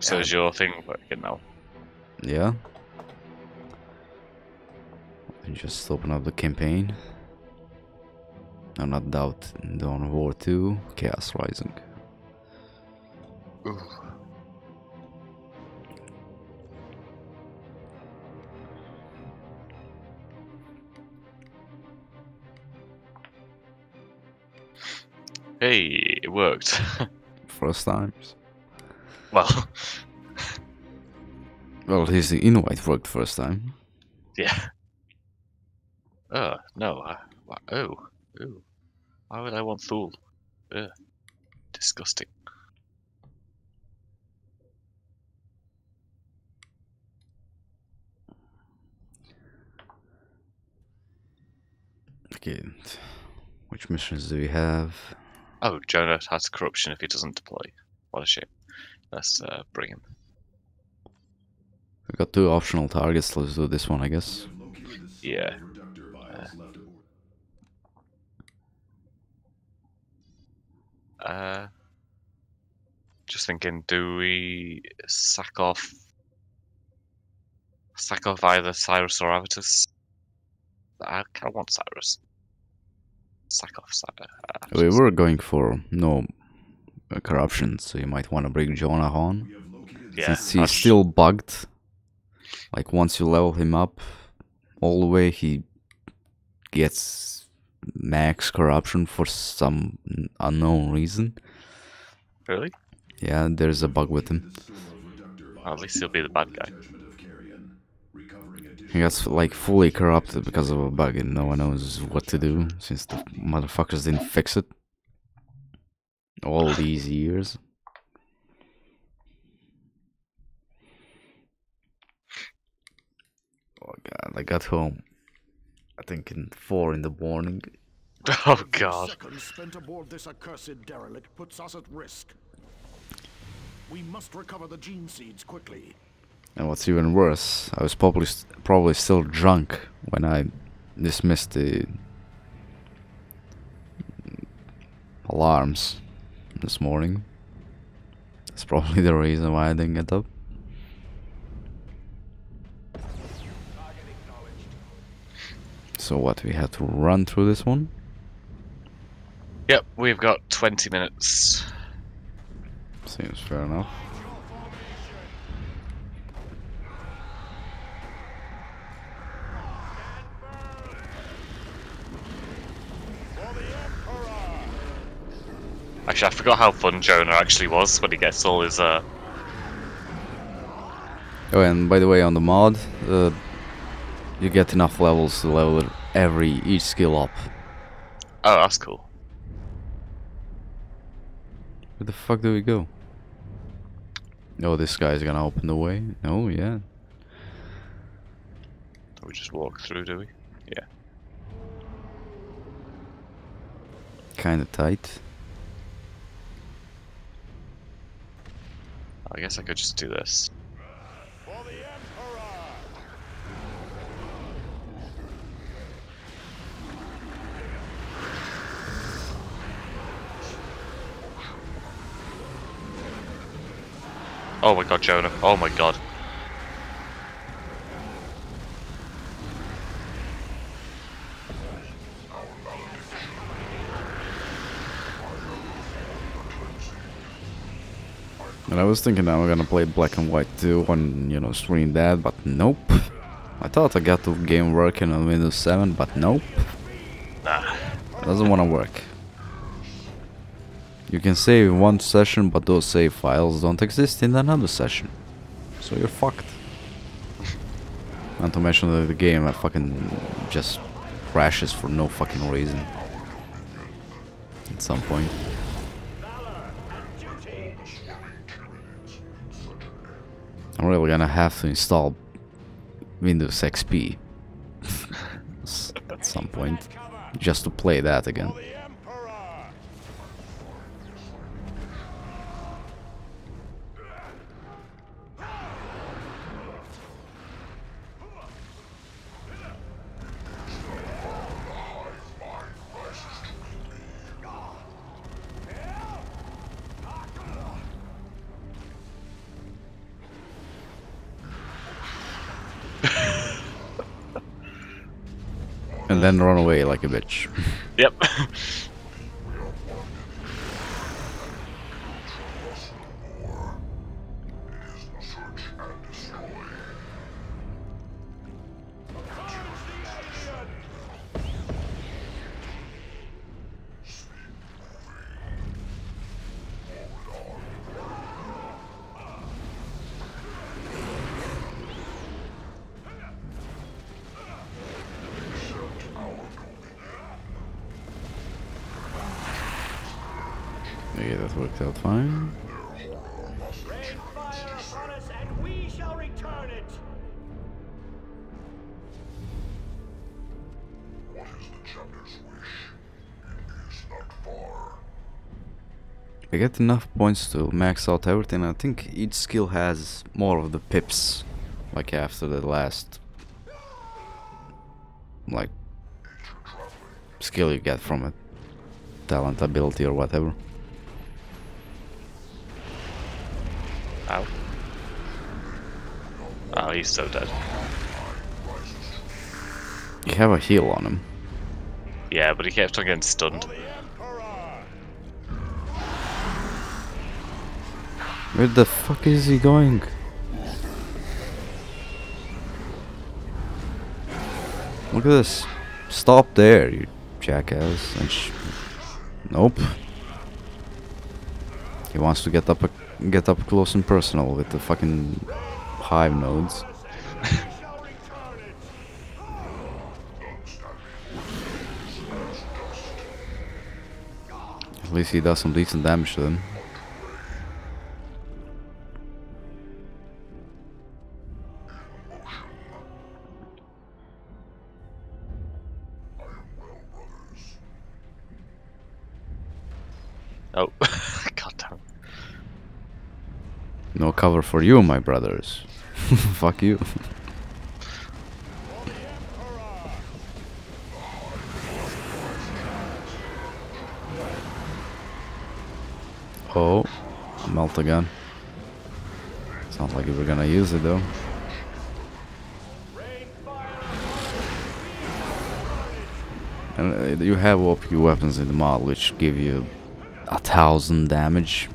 So Yeah. is your thing working now? Yeah. And just open up the campaign. No, not doubt. Dawn of War 2, Chaos Rising. Ooh. Hey, it worked. First times. Well, Well, at least the invite worked first time. yeah. Oh, no. I, wha- oh, ooh. Why would I want Thule? Ugh. Disgusting. Okay. Which missions do we have? Oh, Jonah has corruption if he doesn't deploy. What a shame. Let's uh, bring him. We got two optional targets. Let's do this one, I guess. Yeah. Uh, just thinking, do we sack off, sack off either Cyrus or Avitus? I kind of want Cyrus. Sack off Cyrus. We were going for no uh, Uh, corruption, so you might want to bring Jonah on. yeah, Since he's still bugged. Like once you level him up all the way, he gets max corruption for some unknown reason. really. Yeah, there's a bug with him. Well, at least he'll be the bad guy. He gets like fully corrupted because of a bug, and no one knows what to do since the motherfuckers didn't fix it all these years. Oh god, I got home. I think in four in the morning. Oh God. Seconds spent aboard this accursed derelict puts us at risk. We must recover the gene seeds quickly. And what's even worse, I was probably st- probably still drunk when I dismissed the alarms this morning. That's probably the reason why I didn't get up. So what, we have to run through this one? Yep, we've got 20 minutes. Seems fair enough. Actually, I forgot how fun Jonah actually was when he gets all his uh. Oh, and by the way, on the mod, uh, you get enough levels to level every each skill up. Oh, that's cool. Where the fuck do we go? Oh, this guy's gonna open the way. Oh, yeah. We just walk through, do we? Yeah. Kinda tight. I guess I could just do this. For the Emperor! Oh my god, Jonah. Oh my god. And I was thinking I'm gonna play black and white too on, you know, stream that, but nope. I thought I got the game working on Windows 7, but nope. Nah. Doesn't wanna work. You can save in one session, but those save files don't exist in another session. So you're fucked. Not to mention that the game uh, fucking just crashes for no fucking reason. At some point. I'm really gonna have to install Windows XP at some point just to play that again. Then run away like a bitch. Yep. I get enough points to max out everything. I think each skill has more of the pips, like after the last, like, skill you get from it, talent, ability, or whatever. Ow. Oh, he's so dead. You have a heal on him. Yeah, but he kept on getting stunned. Where the fuck is he going? Look at this. Stop there, you jackass. And nope. He wants to get up, a get up close and personal with the fucking hive nodes. At least he does some decent damage to them. For you, my brothers. Fuck you. oh, melt again. Sounds like we're gonna use it though. And uh, you have OP weapons in the mod which give you a thousand damage,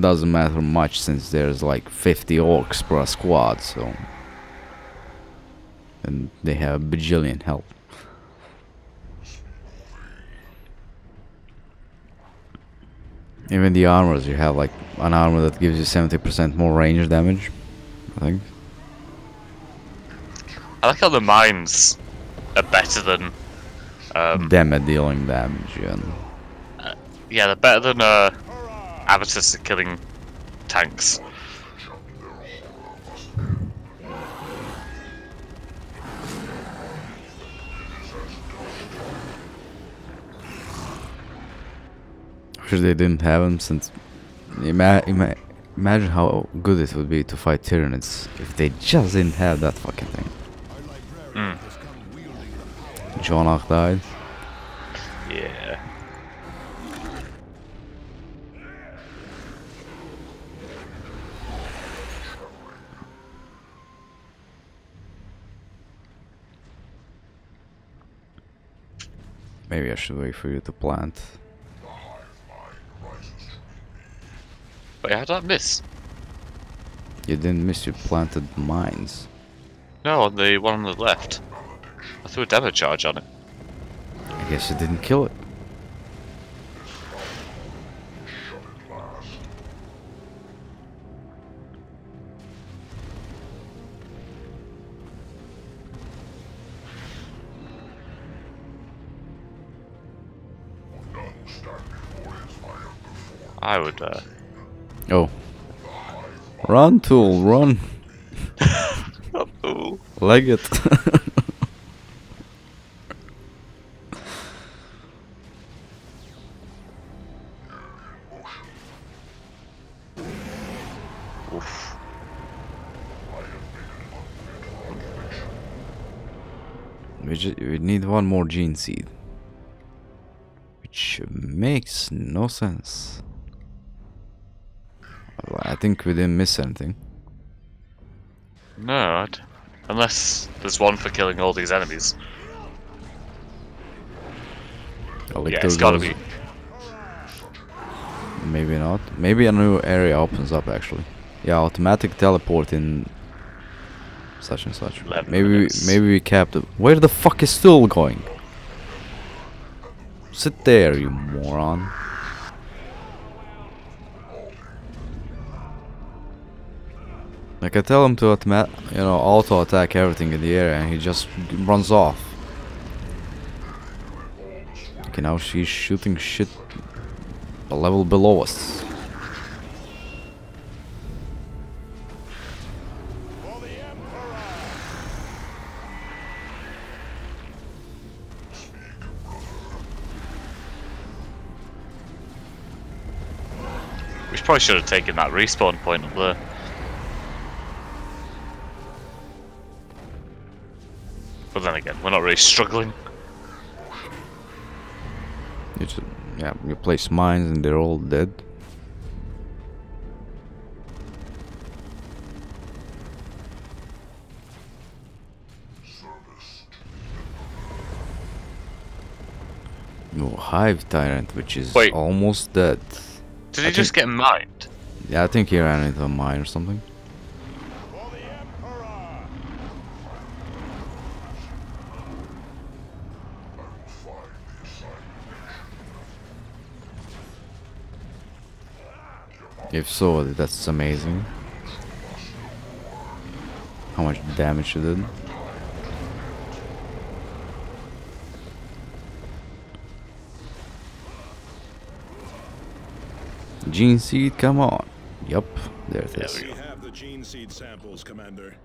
doesn't matter much since there's like 50 orcs per squad, so and they have bajillion health. Even the armors, you have like an armor that gives you 70% more range damage, I think. I like how the mines are better than. Um, Them at dealing damage, yeah. yeah, they're better than uh, Avitus at killing tanks. Wish they didn't have them since. Ima ima imagine how good it would be to fight Tyranids if they just didn't have that fucking thing. Mm. John Ark died. Yeah. Maybe I should wait for you to plant. Wait, how did I miss? You didn't miss, you planted mines. No, on the one on the left. I threw a demo charge on it. I guess you didn't kill it. Would, uh. Oh. Run, Thule, run. Leg it. oof. we, ju- we need one more gene seed. Which makes no sense. I think we didn't miss anything. No, I'd, Unless there's one for killing all these enemies. Yeah, it's those gotta guys. be. Maybe not. Maybe a new area opens up actually. Yeah, automatic teleport in such and such. 11 Maybe we, minutes. maybe we capped it. Where the fuck is Stool going? Sit there, you moron. Like I tell him to you know, auto attack everything in the area, and he just runs off. Okay, now she's shooting shit a level below us. We probably should have taken that respawn point up there. Then again, we're not really struggling. You just, yeah, you place mines and they're all dead. No, Hive Tyrant, which is Wait. almost dead. Did I he just get mined? Yeah, I think he ran into a mine or something. If so, that's amazing. How much damage it did. Gene Seed, come on. Yup, there it is. We have the gene seed samples, Commander.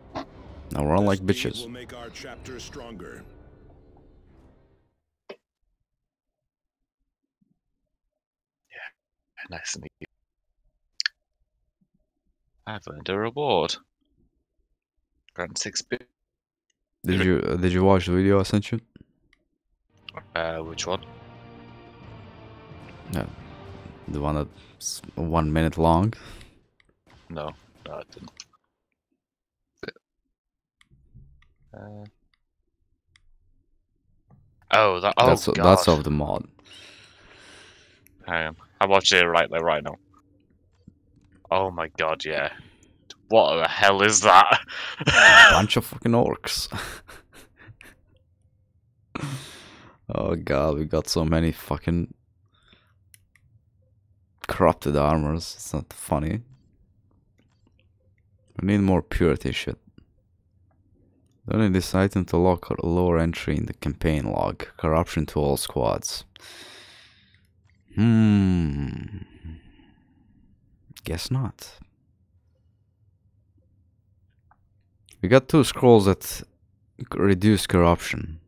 Now run like This deed bitches. will make our chapter stronger. Nice and easy. I've earned a reward. Grant six. Did you uh, did you watch the video I sent you? Uh, which one? No, the one that's one minute long. No, no, I didn't. Uh, oh, that. Oh, that's God. that's of the mod. Hang on. I'm watching it right there, right now. Oh my god, yeah. What the hell is that? Bunch of fucking orcs. oh god, we got so many fucking corrupted armors. It's not funny. We need more purity shit. Donate this item to lock or lower entry in the campaign log. Corruption to all squads. Hmm. Guess not. We got two scrolls that reduce corruption.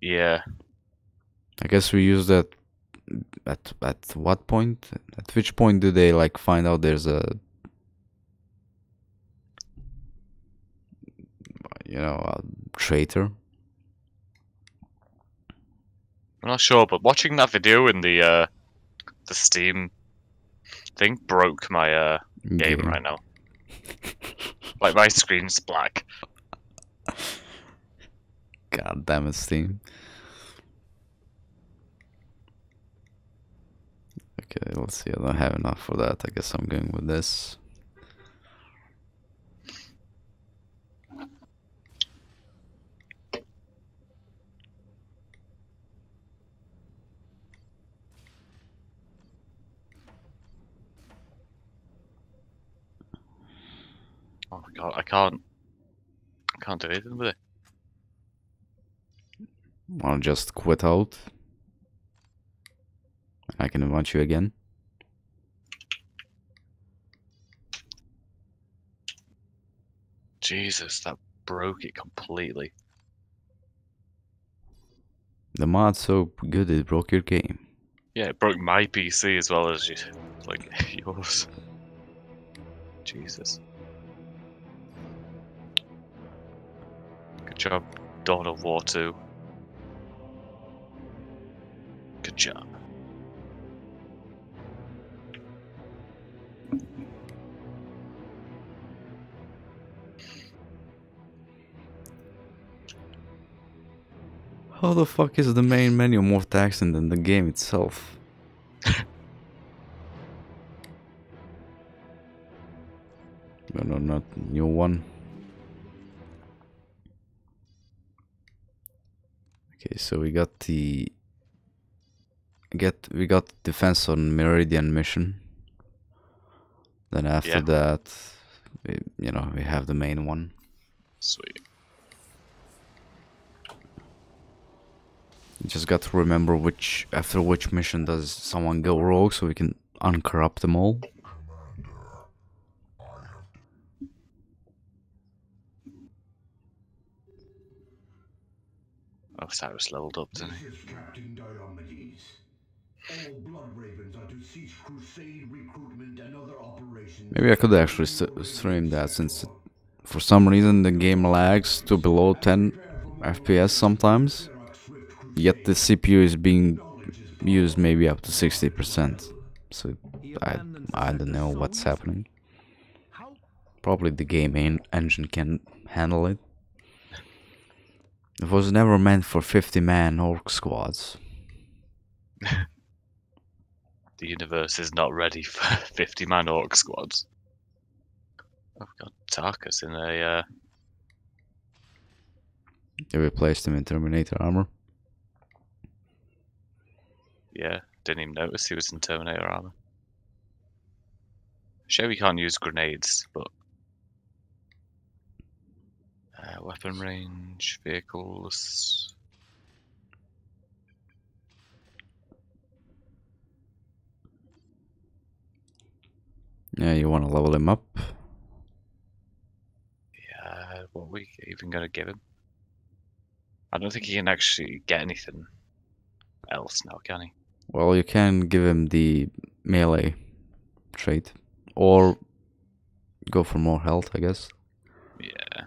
yeah. I guess we use that at at what point? At which point do they like find out there's a you know a traitor? I'm not sure, but watching that video in the uh the Steam thing broke my uh game Game. right now. like my screen's black. God damn it, Steam. Okay, let's see. I don't have enough for that. I guess I'm going with this. Oh my god, I can't I can't do anything with it. Wanna just quit out? I can invite you again. Jesus, that broke it completely. The mod's so good it broke your game. Yeah, it broke my PC as well as you, like yours. Jesus. job, Dawn of War 2. Good job. How the fuck is the main menu more taxing than the game itself? no, no, not new one. Okay, so we got the get we got defense on Meridian mission. Then after Yeah. that, we, you know, we have the main one. Sweet. You just got to remember which after which mission does someone go rogue, so we can uncorrupt them all. Oh, Cyrus leveled up, didn't he? This is Captain Diomedes. All Blood Ravens are to cease crusade recruitment and other operations. Maybe I could actually st- stream that since it, for some reason the game lags to below 10 FPS sometimes. Yet the CPU is being used maybe up to 60%. So I, I don't know what's happening. Probably the game en- engine can handle it. It was never meant for 50 man orc squads. The universe is not ready for 50 man orc squads. I've got Tarkus in a. Uh, They replaced him in Terminator armor. yeah, didn't even notice he was in Terminator armor. Sure, we can't use grenades, but. Uh, weapon range, vehicles. Yeah, you want to level him up? Yeah, what are we even gonna give him? I don't think he can actually get anything else now, can he? Well, you can give him the melee trait, or go for more health, I guess. Yeah.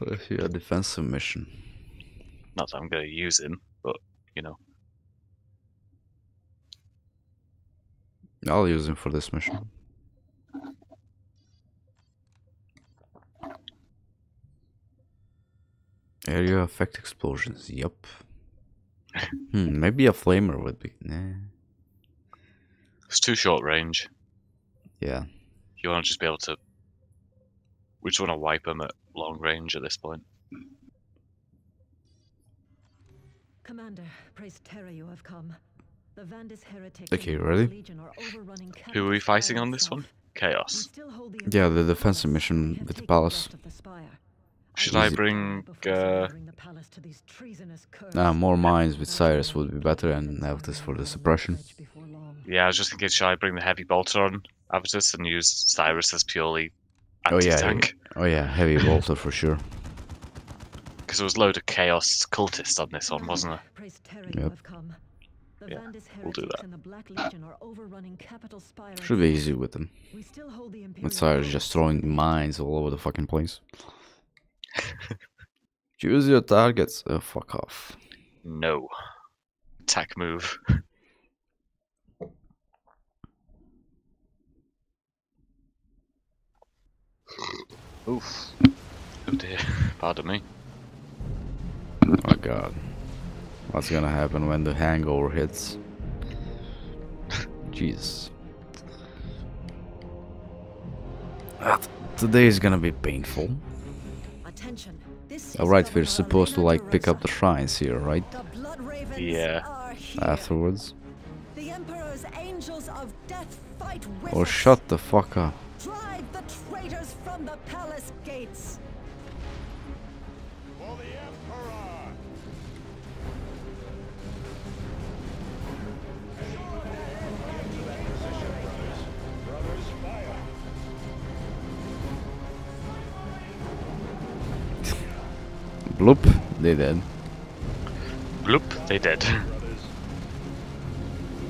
If you a defensive mission. Not that I'm gonna use him, but you know. I'll use him for this mission. Area effect explosions. Yup. hmm, maybe a flamer would be. Nah. It's too short range. Yeah. You want to just be able to. We just want to wipe them at long range at this point. Commander, praise Terra you have come. The Vandis heretic Okay, and the ready? Legion are overrunning Who are we fighting on this one? Chaos. the Yeah, the Imperial defensive mission with the palace. the Should will I bring, before uh, surrendering the palace to these treasonous Kurds. Nah, more mines with Cyrus would be better and Vandals Avitus for the suppression. edge before long. Yeah, I was just thinking, should I bring the heavy bolter on Avitus and use Cyrus as purely Oh yeah, anti-tank? oh yeah, heavy bolter for sure. Because there was a load of Chaos cultists on this one, wasn't there? Praise Terra you Yep. have come. The Yeah, Vandis we'll do that. the Black Legion are overrunning Capital Spire Should be easy with them. We still hold the Imperial With Cyrus Palace. just throwing mines all over the fucking place. Choose your targets. Oh, fuck off. No. Attack move. Oof. Oh dear. Pardon me. Oh my god. What's gonna happen when the hangover hits? Jesus. Ah, Today is gonna be painful. Attention. Alright, we're supposed to like pick up the DeRosa. shrines here, right? The Blood Ravens Yeah. Afterwards. The Emperor's angels of death fight with Or shut the fuck up. Drive the traitors from the palace gates. For the Emperor! Bloop, they did. Bloop, they did. Brothers.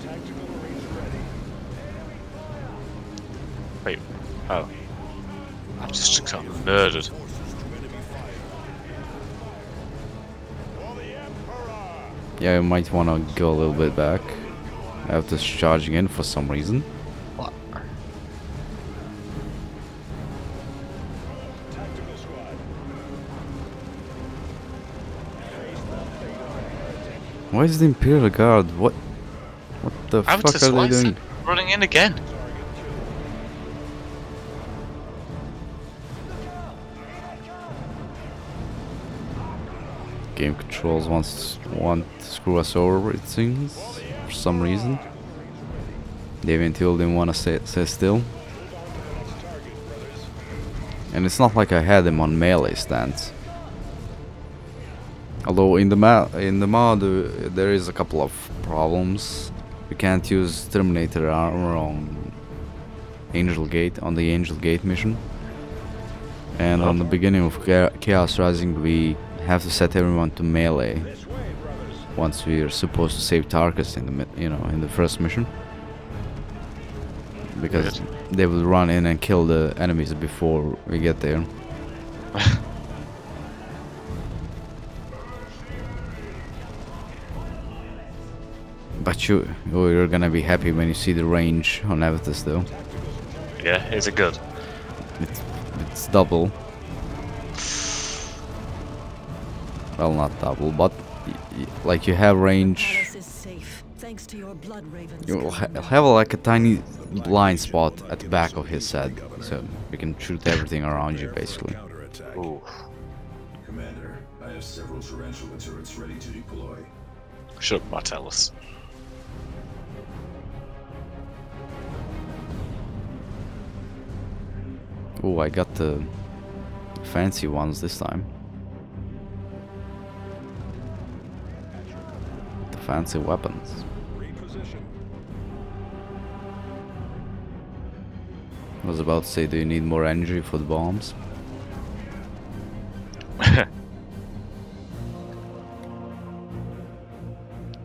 Tactical Marines ready. Wait. Oh. I just got murdered. Yeah, you might want to go a little bit back. After charging in for some reason. What? Why is the Imperial Guard? What? What the How fuck are they doing? Running in again. Game controls wants want to screw us over. It seems for some reason. They until didn't want to stay, stay still. And it's not like I had him on melee stance. Although in the ma in the mod uh, there is a couple of problems. You can't use Terminator armor on Angel Gate on the Angel Gate mission. And on the beginning of Chaos Rising we have to set everyone to melee once we are supposed to save Tarkus in the you know in the first mission because they will run in and kill the enemies before we get there. but you you're gonna be happy when you see the range on Avitus though. Yeah, is it good? It's it's double. Well, not double, but y- y- like you have range. Palace is safe, thanks to your blood ravens. You'll ha have like a tiny blind spot at the back of his head, so you can shoot everything around you basically. Counterattack. Ooh, Commander, I have several tarantula turrets ready to deploy. shut up, Martellus. Oh, I got the fancy ones this time. Fancy weapons. I was about to say, do you need more energy for the bombs?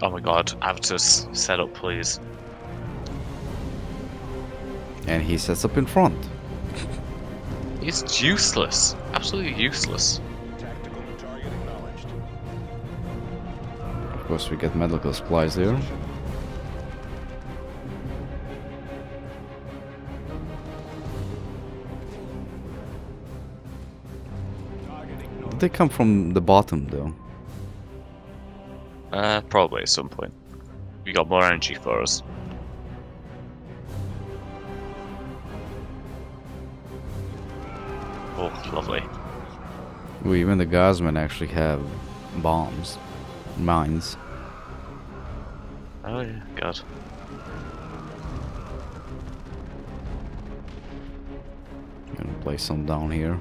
Oh my god, Avitus, set up please. And he sets up in front. He's useless. Absolutely useless. Course, we get medical supplies there. Did they come from the bottom though? Uh, probably at some point. We got more energy for us. Oh, lovely. Ooh, even the Guardsmen actually have bombs, mines. Oh yeah, God. Gonna place some down here.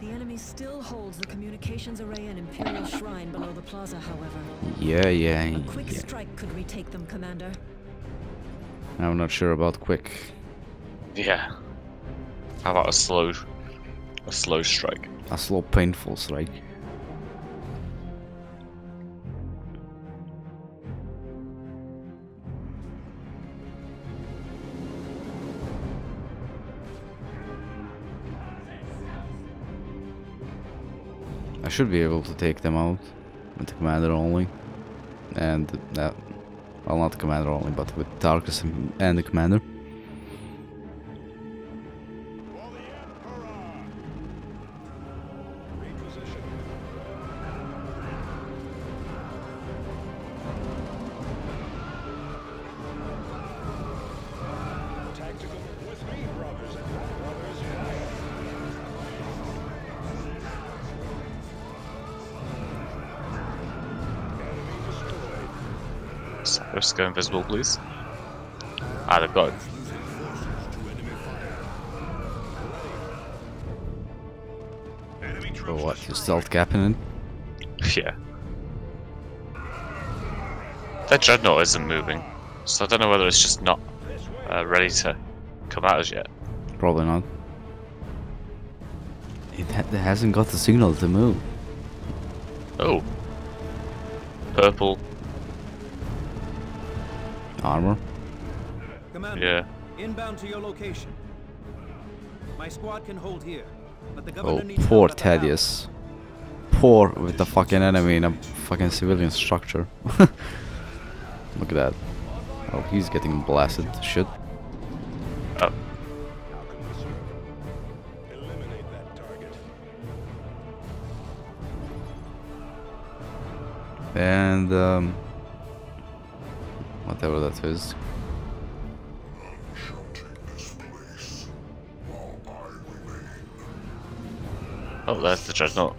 The enemy still holds the communications array and Imperial Shrine below the plaza, however. Yeah, yeah, A quick yeah. strike could retake them, Commander. I'm not sure about quick. Yeah. How about a slow, a slow strike? A slow, painful strike. Should be able to take them out with the commander only. And that, well, not the commander only, but with Tarkus and- and the commander. Cyrus, go invisible, please. Ah, they've got it. Or what? You stealth capping it? Yeah. That dreadnought isn't moving, so I don't know whether it's just not uh, ready to come at us yet. Probably not. It, ha- it hasn't got the signal to move. Oh. Purple. Yeah. inbound to your location. My squad can hold here, but the Oh, needs poor help at the house. Thaddeus. Poor with the fucking enemy in a fucking civilian structure. Look at that. Oh, he's getting blasted to shit. Oh. And um, whatever that is. There's dreadnought.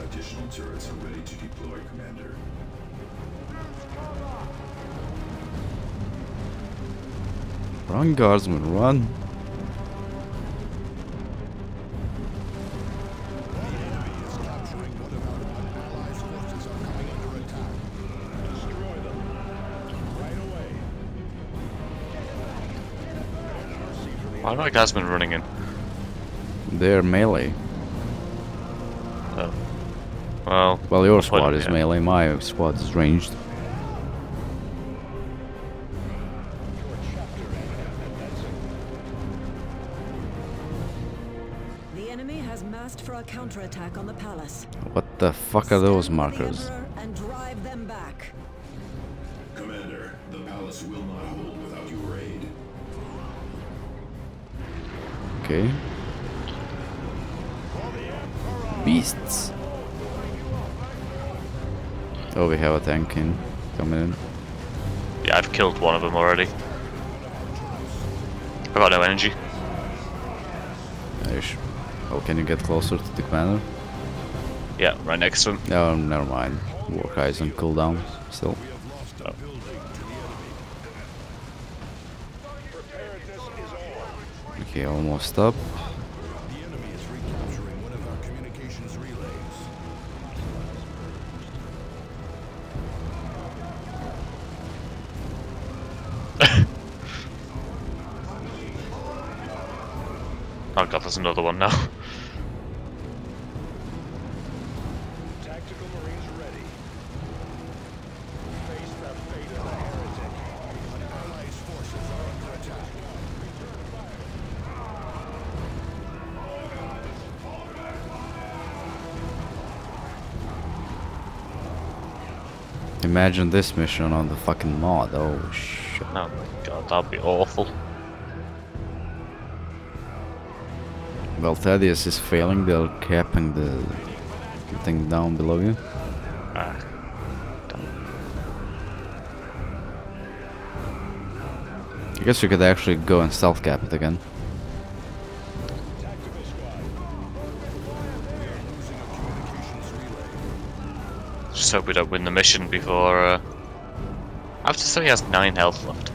Additional turrets are ready to deploy, Commander. Run, guardsman, run. Why am I running in? They're melee. Oh. Well, Well, your squad them is here. melee, my squad is ranged. The enemy has massed for a counterattack on the palace. What the fuck are those Stand with the markers? And drive them back. Commander, the palace will not hold Okay. Beasts. Oh, we have a tank in. Coming in. yeah, I've killed one of them already. I've got no energy. Ish. Oh, can you get closer to the commander? Yeah, right next to him. No, never mind. War eyes on cooldown still. Okay, almost up. Oh god, there's another one now. Imagine this mission on the fucking mod. Oh shit. Oh my god, that'd be awful. Well, Thaddeus is failing. They're capping the, the thing down below you. Ah, I guess you could actually go and stealth cap it again. Hope we don't win the mission before. Uh... I have to say he has nine health left.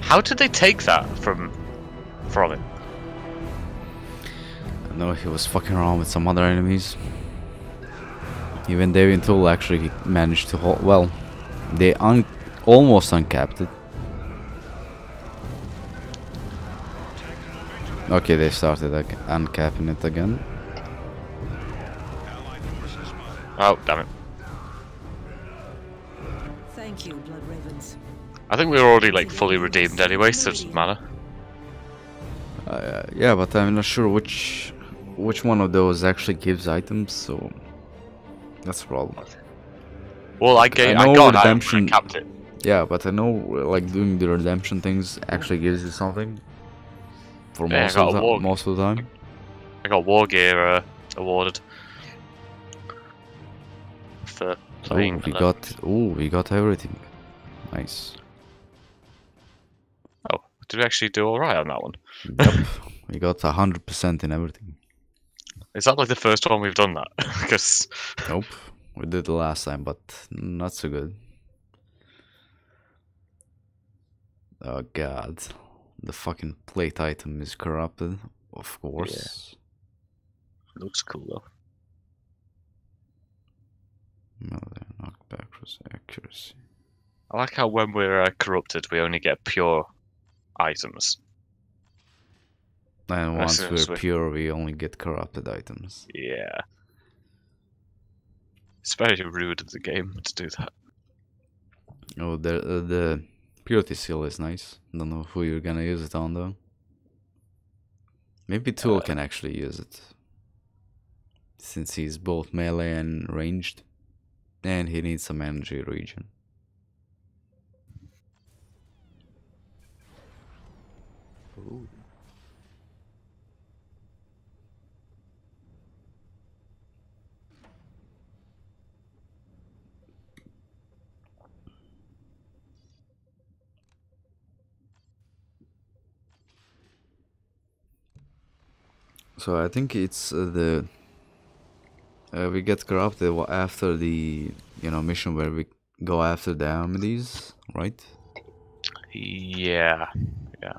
How did they take that from from him? I know he was fucking around with some other enemies. Even Davian Thule actually managed to hold. Well, they un almost uncapped it. Okay, they started ag- uncapping it again. Oh, damn it. Thank you, Blood Ravens. I think we were already like fully redeemed anyway, so it doesn't matter. Uh, yeah, but I'm not sure which which one of those actually gives items, so that's a problem. Well, I, ga- I I, know got that, redemption- I capped it. Yeah, but I know like doing the redemption things actually gives you something for Yeah, most of the walk. most of the time. I got war gear uh, awarded for Oh, playing. we got oh, we got everything. Nice. Oh, did we actually do all right on that one? Yep, we got a hundred percent in everything. Is that like the first one we've done that? Because Nope, we did the last time, but not so good. Oh god, the fucking plate item is corrupted, of course. looks cool though. Melee knockback was accuracy. I like how when we're uh, corrupted, we only get pure items. And once we're sweet. pure, we only get corrupted items. Yeah. It's very rude of the game to do that. Oh, the uh, the purity seal is nice. Don't know who you're gonna use it on though. Maybe Thule Uh, can actually use it, since he's both melee and ranged, and he needs some energy regen. Ooh. So I think it's uh, the uh, we get corrupted after the you know mission where we go after the Amides, right? Yeah. Yeah.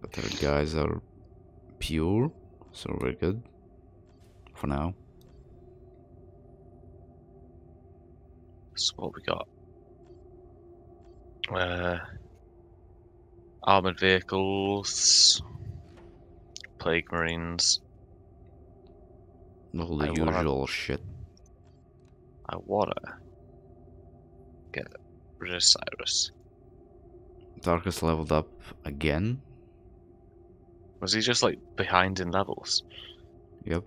But the guys are pure, so we're good for now. So what we got? Uh, armored vehicles, plague marines. All the I wanna- usual shit. I wanna get rid of Cyrus. Tarkus leveled up again. Was he just like behind in levels? Yep.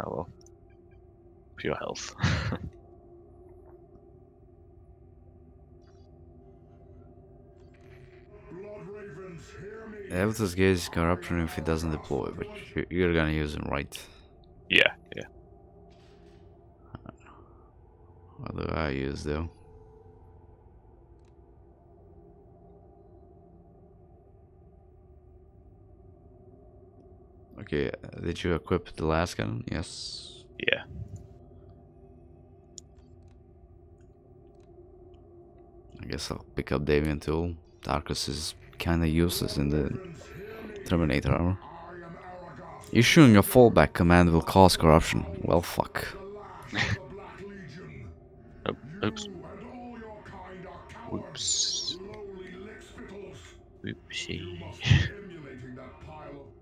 Oh well. Pure health. Blood ravens, Avitus gains corruption if he doesn't deploy, but you- you're gonna use him, right? yeah, yeah. What do I use though? Okay, uh, did you equip the last gun? Yes. Yeah. I guess I'll pick up Davian Thule. Tarkus is kinda useless in the Terminator armor. I am Aragorn, Issuing a fallback command will cause corruption. Well, fuck. Oh, oops. You and all your kind are cowards, Oops. Oopsie. Must be emulating that pile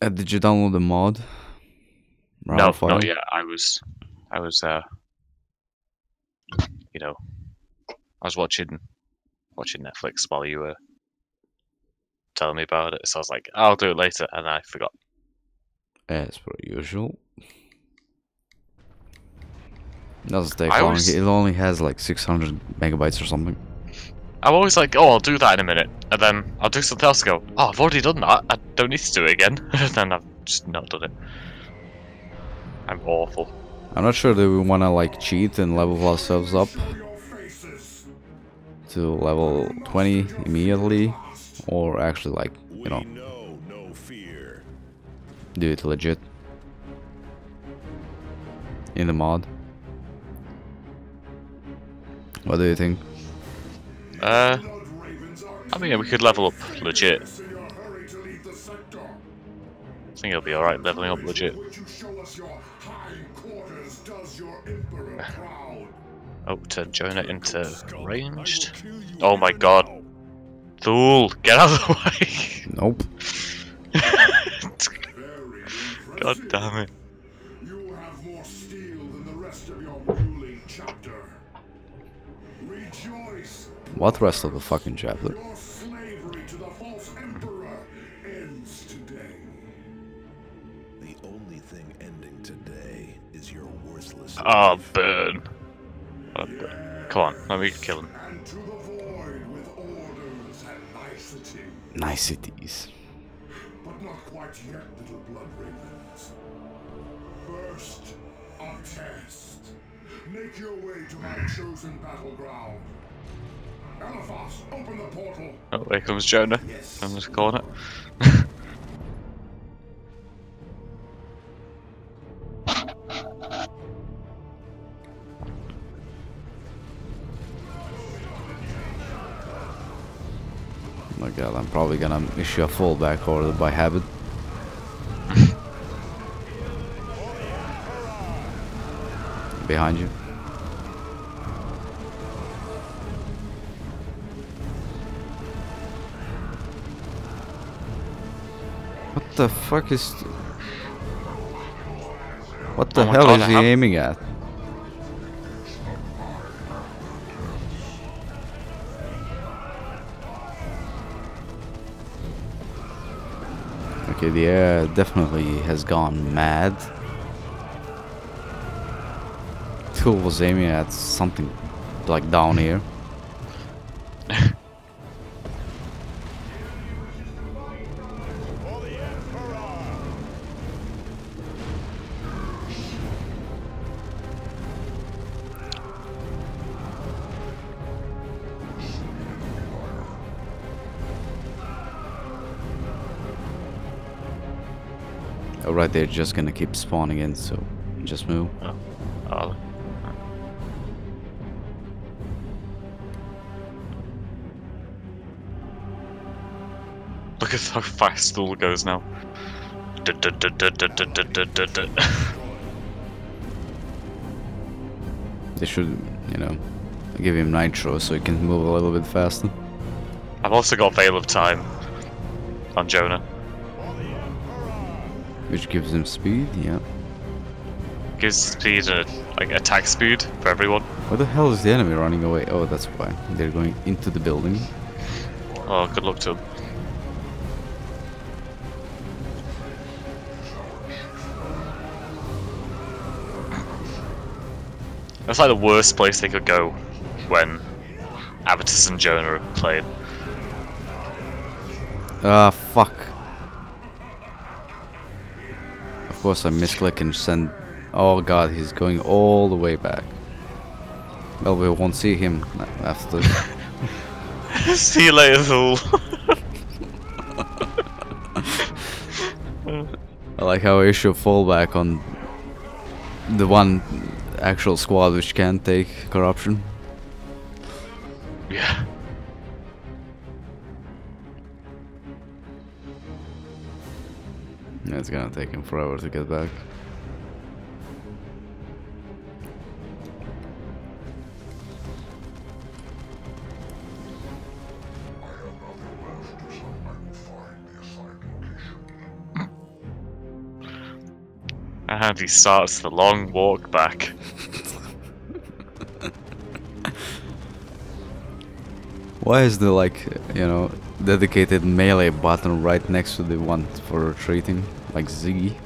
Uh, did you download the mod? No, Raw not file? yet. I was, I was, uh, you know, I was watching, watching Netflix while you were telling me about it. So I was like, I'll do it later, and I forgot. As per usual. Doesn't take I long. always- It only has like 600 megabytes or something. I'm always like, oh, I'll do that in a minute, and then I'll do something else. And go, oh, I've already done that. I don't need to do it again. and then I've just not done it. I'm awful. I'm not sure that we want to like cheat and level ourselves up show your faces. To level 20 immediately, or actually like you know do it legit in the mod. What do you think? Uh, I mean, we could level up legit. I think it'll be alright leveling up legit. Oh, turn Jonah into Skull, I will ranged. Oh my god. now. Thule, get out of the way! Nope. God damn it. You have more steel than the rest of your ruling chapter. Rejoice, What rest of the fucking chapter? your slavery to the false emperor ends today. The only thing ending today is your worthless. Oh, burn. Burn. Come on, let me kill him. And to the void with orders and nicety. Niceties. But not quite yet, little blood ravens. First, a test. Make your way to my chosen battleground. Eliphas, open the portal. Oh, here comes Jonah. Yes. I'm just calling it. My god, I'm probably gonna issue a fallback order by habit. Behind you. What the fuck is... What the Oh hell God, is he aiming at? The air definitely has gone mad. Thule was aiming at something like down here. They're just gonna keep spawning in, so just move. Oh. oh. Look at how fast Stool goes now. They should, you know, give him nitro so he can move a little bit faster. I've also got Veil of Time on Jonah. Which gives him speed, yeah. Gives speed like attack speed for everyone. Where the hell is the enemy running away? Oh, that's why. They're going into the building. Oh, good luck to him. That's like the worst place they could go when Avitus and Jonah are playing. Ah, fuck. Course I misclick and send... Oh god, he's going all the way back. Well, we won't see him after See you later, fool. I like how I issue fallback on the one actual squad which can take corruption. It's gonna take him forever to get back. And he starts the long walk back. Why is the like, you know, dedicated melee button right next to the one for retreating? Like Ziggy?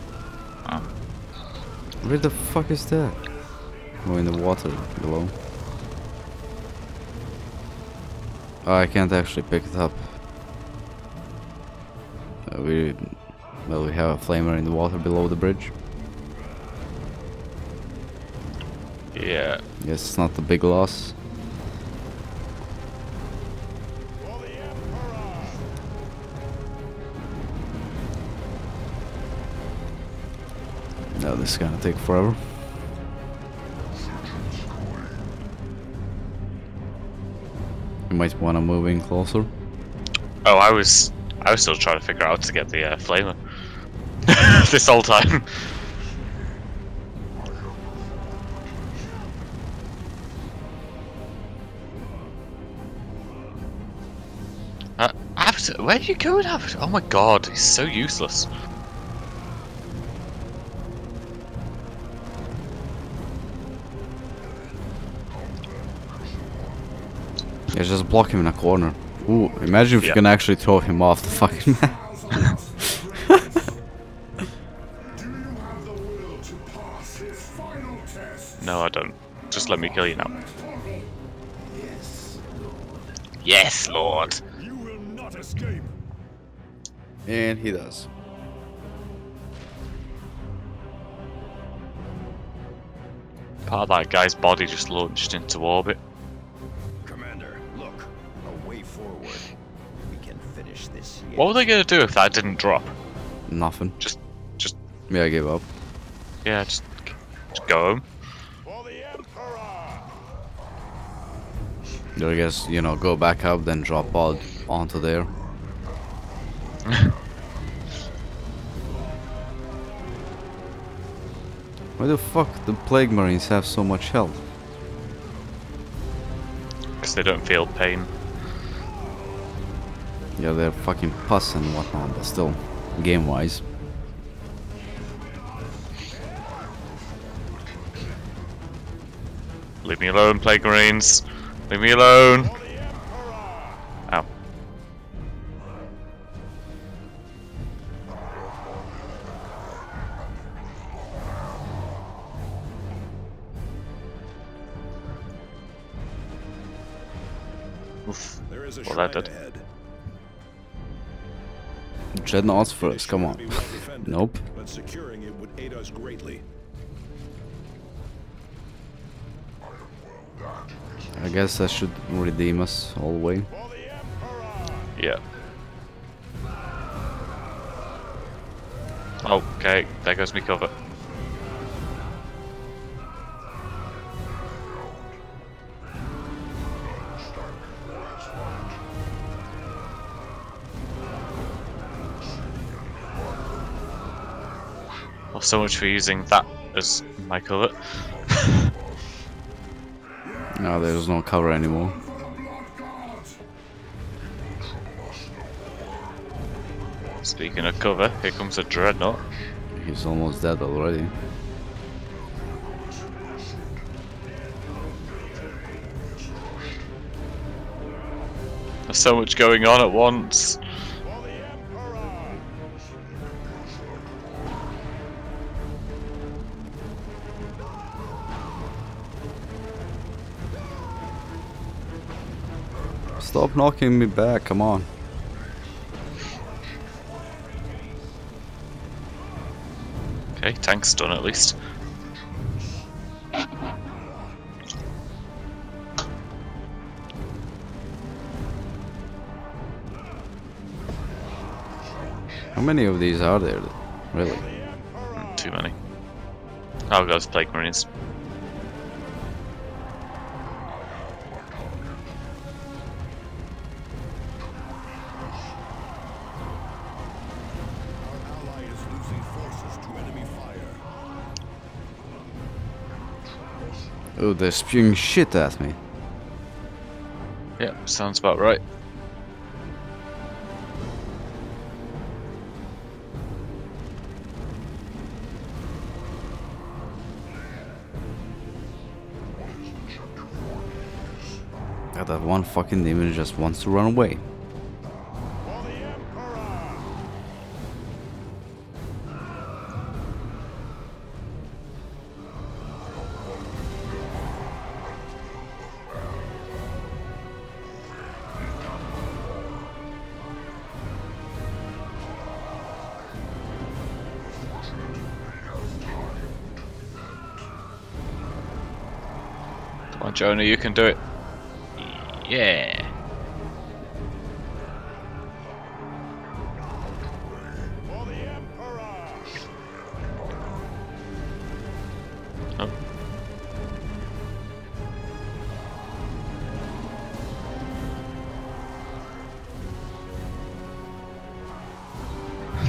Where the fuck is that? Oh, in the water below. Oh, I can't actually pick it up. Uh, we, well, we have a flamer in the water below the bridge. Yeah. Yes, it's not a big loss. This is gonna take forever. You might want to move in closer. Oh, I was I was still trying to figure out to get the uh, flamer this whole time. Uh, where are you going, Avatar? Oh my god, he's so useless. Just block him in a corner. Ooh, imagine if you can actually throw him off the fucking map. Do you have the will to pass his final test? No, I don't. Just let me kill you now. Yes, Lord. You will not escape. And he does. Part of that guy's body just launched into orbit. What were they gonna do if that didn't drop? Nothing. Just, just, Yeah, I gave up. yeah, just, just go home. For the Emperor! I guess, you know, go back up, then drop out onto there. Why the fuck the Plague Marines have so much health? Because they don't feel pain. Yeah, they're fucking pus and whatnot, but still, game-wise. Leave me alone, Plague Marines. Leave me alone. Dreadnoughts first, come on. Be well defended, Nope. But securing it would aid us greatly. I guess that should redeem us all the way. Yeah. Okay, there goes me cover. So much for using that as my cover. no, there's no cover anymore. Speaking of cover, here comes a dreadnought. He's almost dead already. There's so much going on at once. Stop knocking me back, come on. Okay, tank's done at least. How many of these are there? Really? Too many. Oh, I'll go with Plague Marines. Oh, they're spewing shit at me. Yeah, sounds about right. God, that one fucking demon just wants to run away. On, Jonah, you can do it. Yeah. Oh.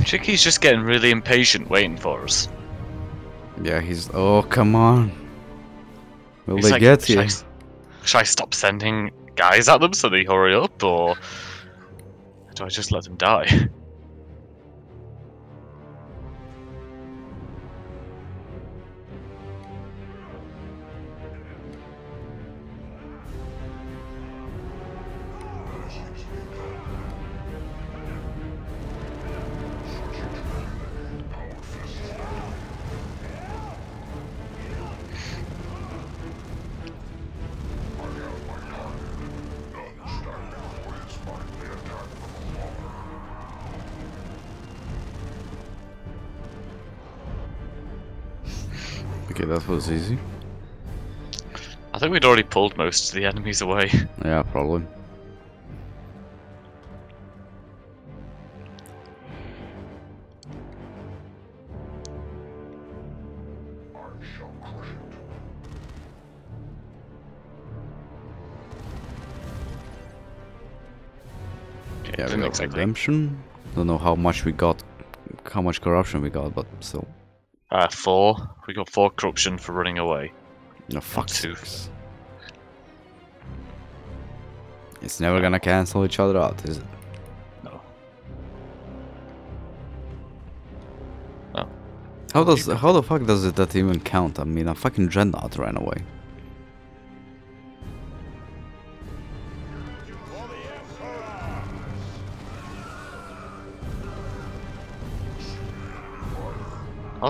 Chicky's just getting really impatient waiting for us. Yeah, he's. Oh, come on. Will He's they like, get should you? I, should I stop sending guys at them so they hurry up, or do I just let them die? that was easy. I think we'd already pulled most of the enemies away. Yeah, probably. Yeah, we got exactly. redemption. Don't know how much we got, how much corruption we got, but still. Uh, four. We got four corruption for running away. No, fuck two. It's never gonna cancel each other out, is it? No. Oh. How does how the fuck does it that even count? I mean, a fucking dreadnought ran away.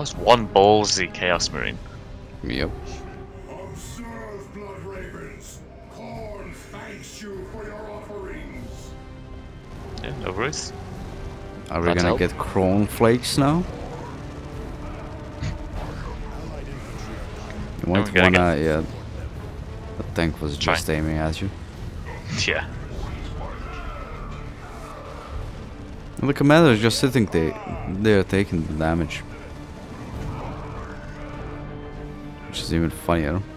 Was one ballsy Chaos Marine. Yep. Observe, Blood Ravens. Khorne thanks you for your offerings. Yeah, no worries. Are we That's gonna help. get chrome flakes now? You we're might gonna get- wanna, yeah. The tank was Try. just aiming at you. Yeah. And the commander is just sitting there, there taking the damage. Which is even funnier. Boom.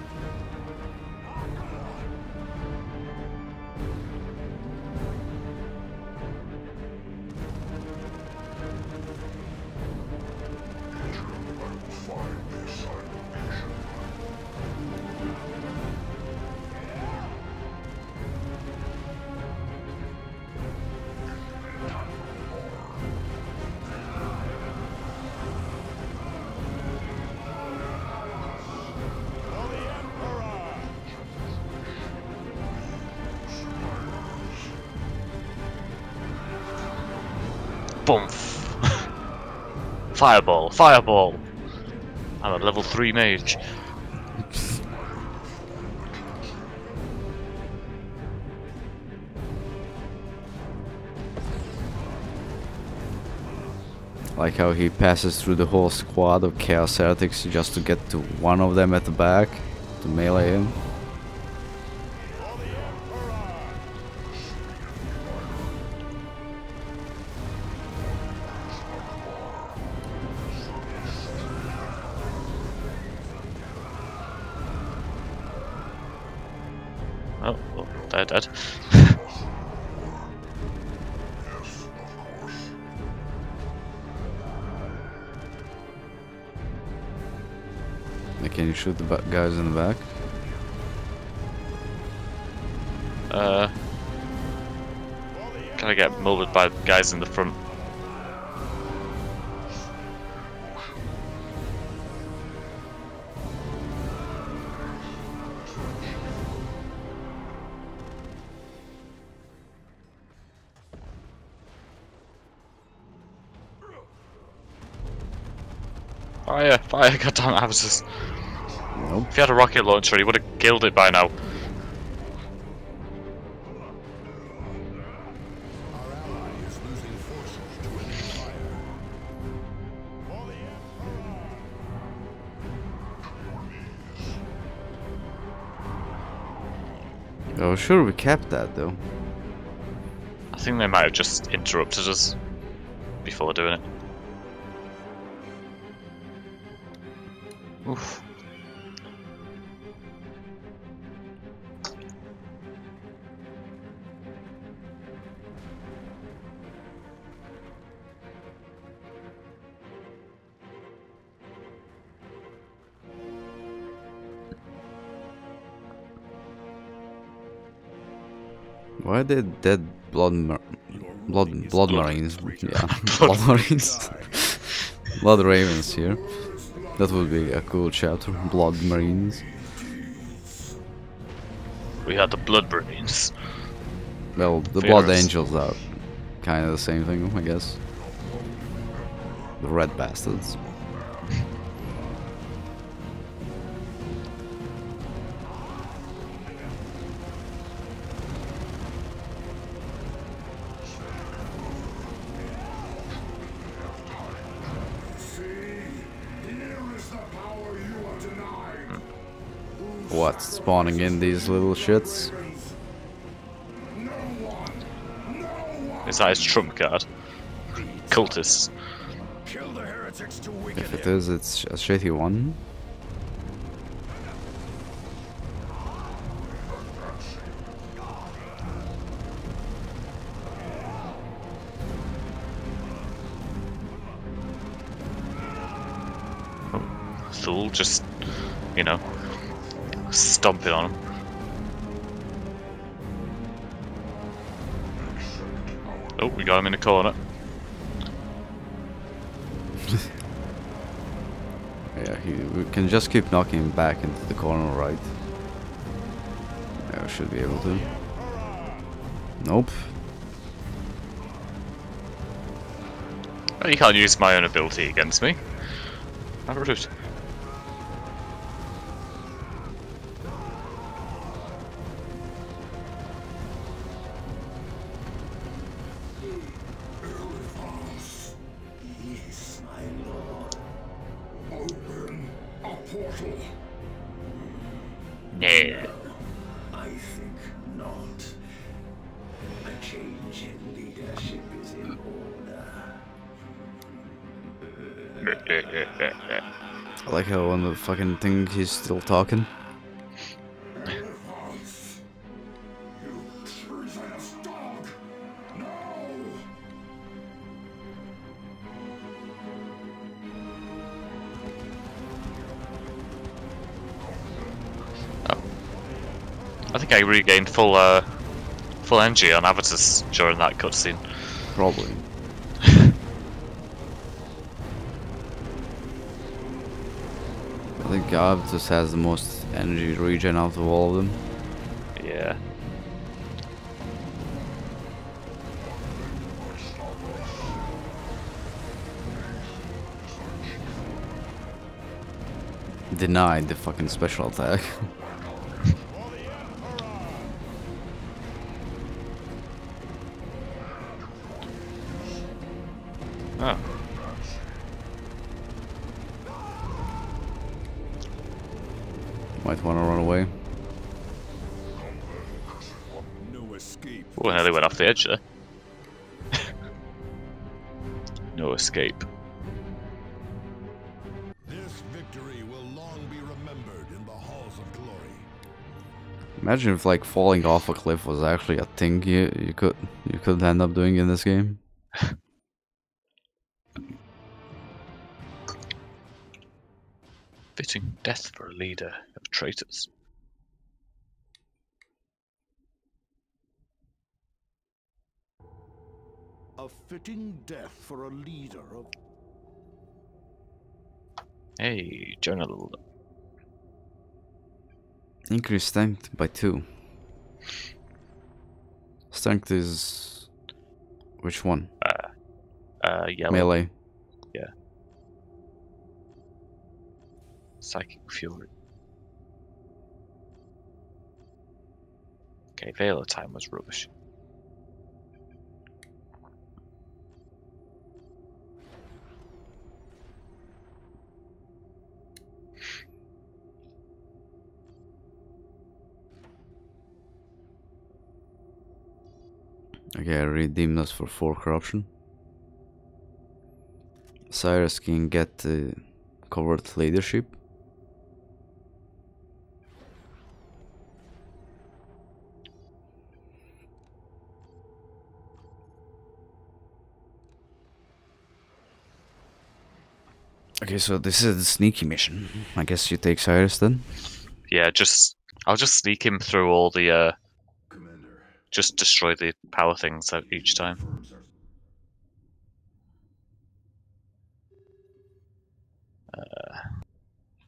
Fireball, fireball. I'm a level 3 mage. Like how he passes through the whole squad of Chaos Heretics just to get to one of them at the back to melee him. Dead. Can you shoot the guys in the back? Uh, can I get molded by the guys in the front? Goddamn it, I was just... Nope. If he had a rocket launcher, he would have killed it by now. Our ally is losing forces to enemy fire. Oh, sure, we kept that though. I think they might have just interrupted us before doing it. Why are they dead blood mar- blood blood marines? Yeah, Blood blood marines. blood ravens here. That would be a cool chapter. Blood marines. We had the Blood Marines. Well, the blood angels are kind of the same thing, I guess. The red bastards. Spawning in these little shits. Is that his trump card? Cultists. Kill the heretics to weaken If it him. it's a shitty one. Stomping on him. Oh, we got him in the corner. Yeah, he, we can just keep knocking him back into the corner right. Yeah, we should be able to. Nope. Oh, you can't use my own ability against me. How rude. Fucking thing he's still talking. Eliphas! You treasonous dog! No! I think I regained full uh, full energy on Avitus during that cutscene. Probably. I think Avitus has the most energy regen out of all of them. Yeah. Denied the fucking special attack. Might wanna run away. No escape. Oh, nearly went off the edge there. no escape. This victory will long be remembered in the halls of glory. Imagine if like falling off a cliff was actually a thing you you could you could end up doing in this game. Fitting death for a leader of traitors. A fitting death for a leader of Hey, journal. Increase strength by two. Strength is which one? Uh, yellow. Melee. Yeah. Psychic Fury. Okay, Veil of Time was rubbish. Okay, I redeemed us for four corruption. Cyrus can get uh, covert leadership. Okay, so this is the sneaky mission. I guess you take Cyrus then. Yeah, just I'll just sneak him through all the uh Commander, just destroy the power things at each time. firms are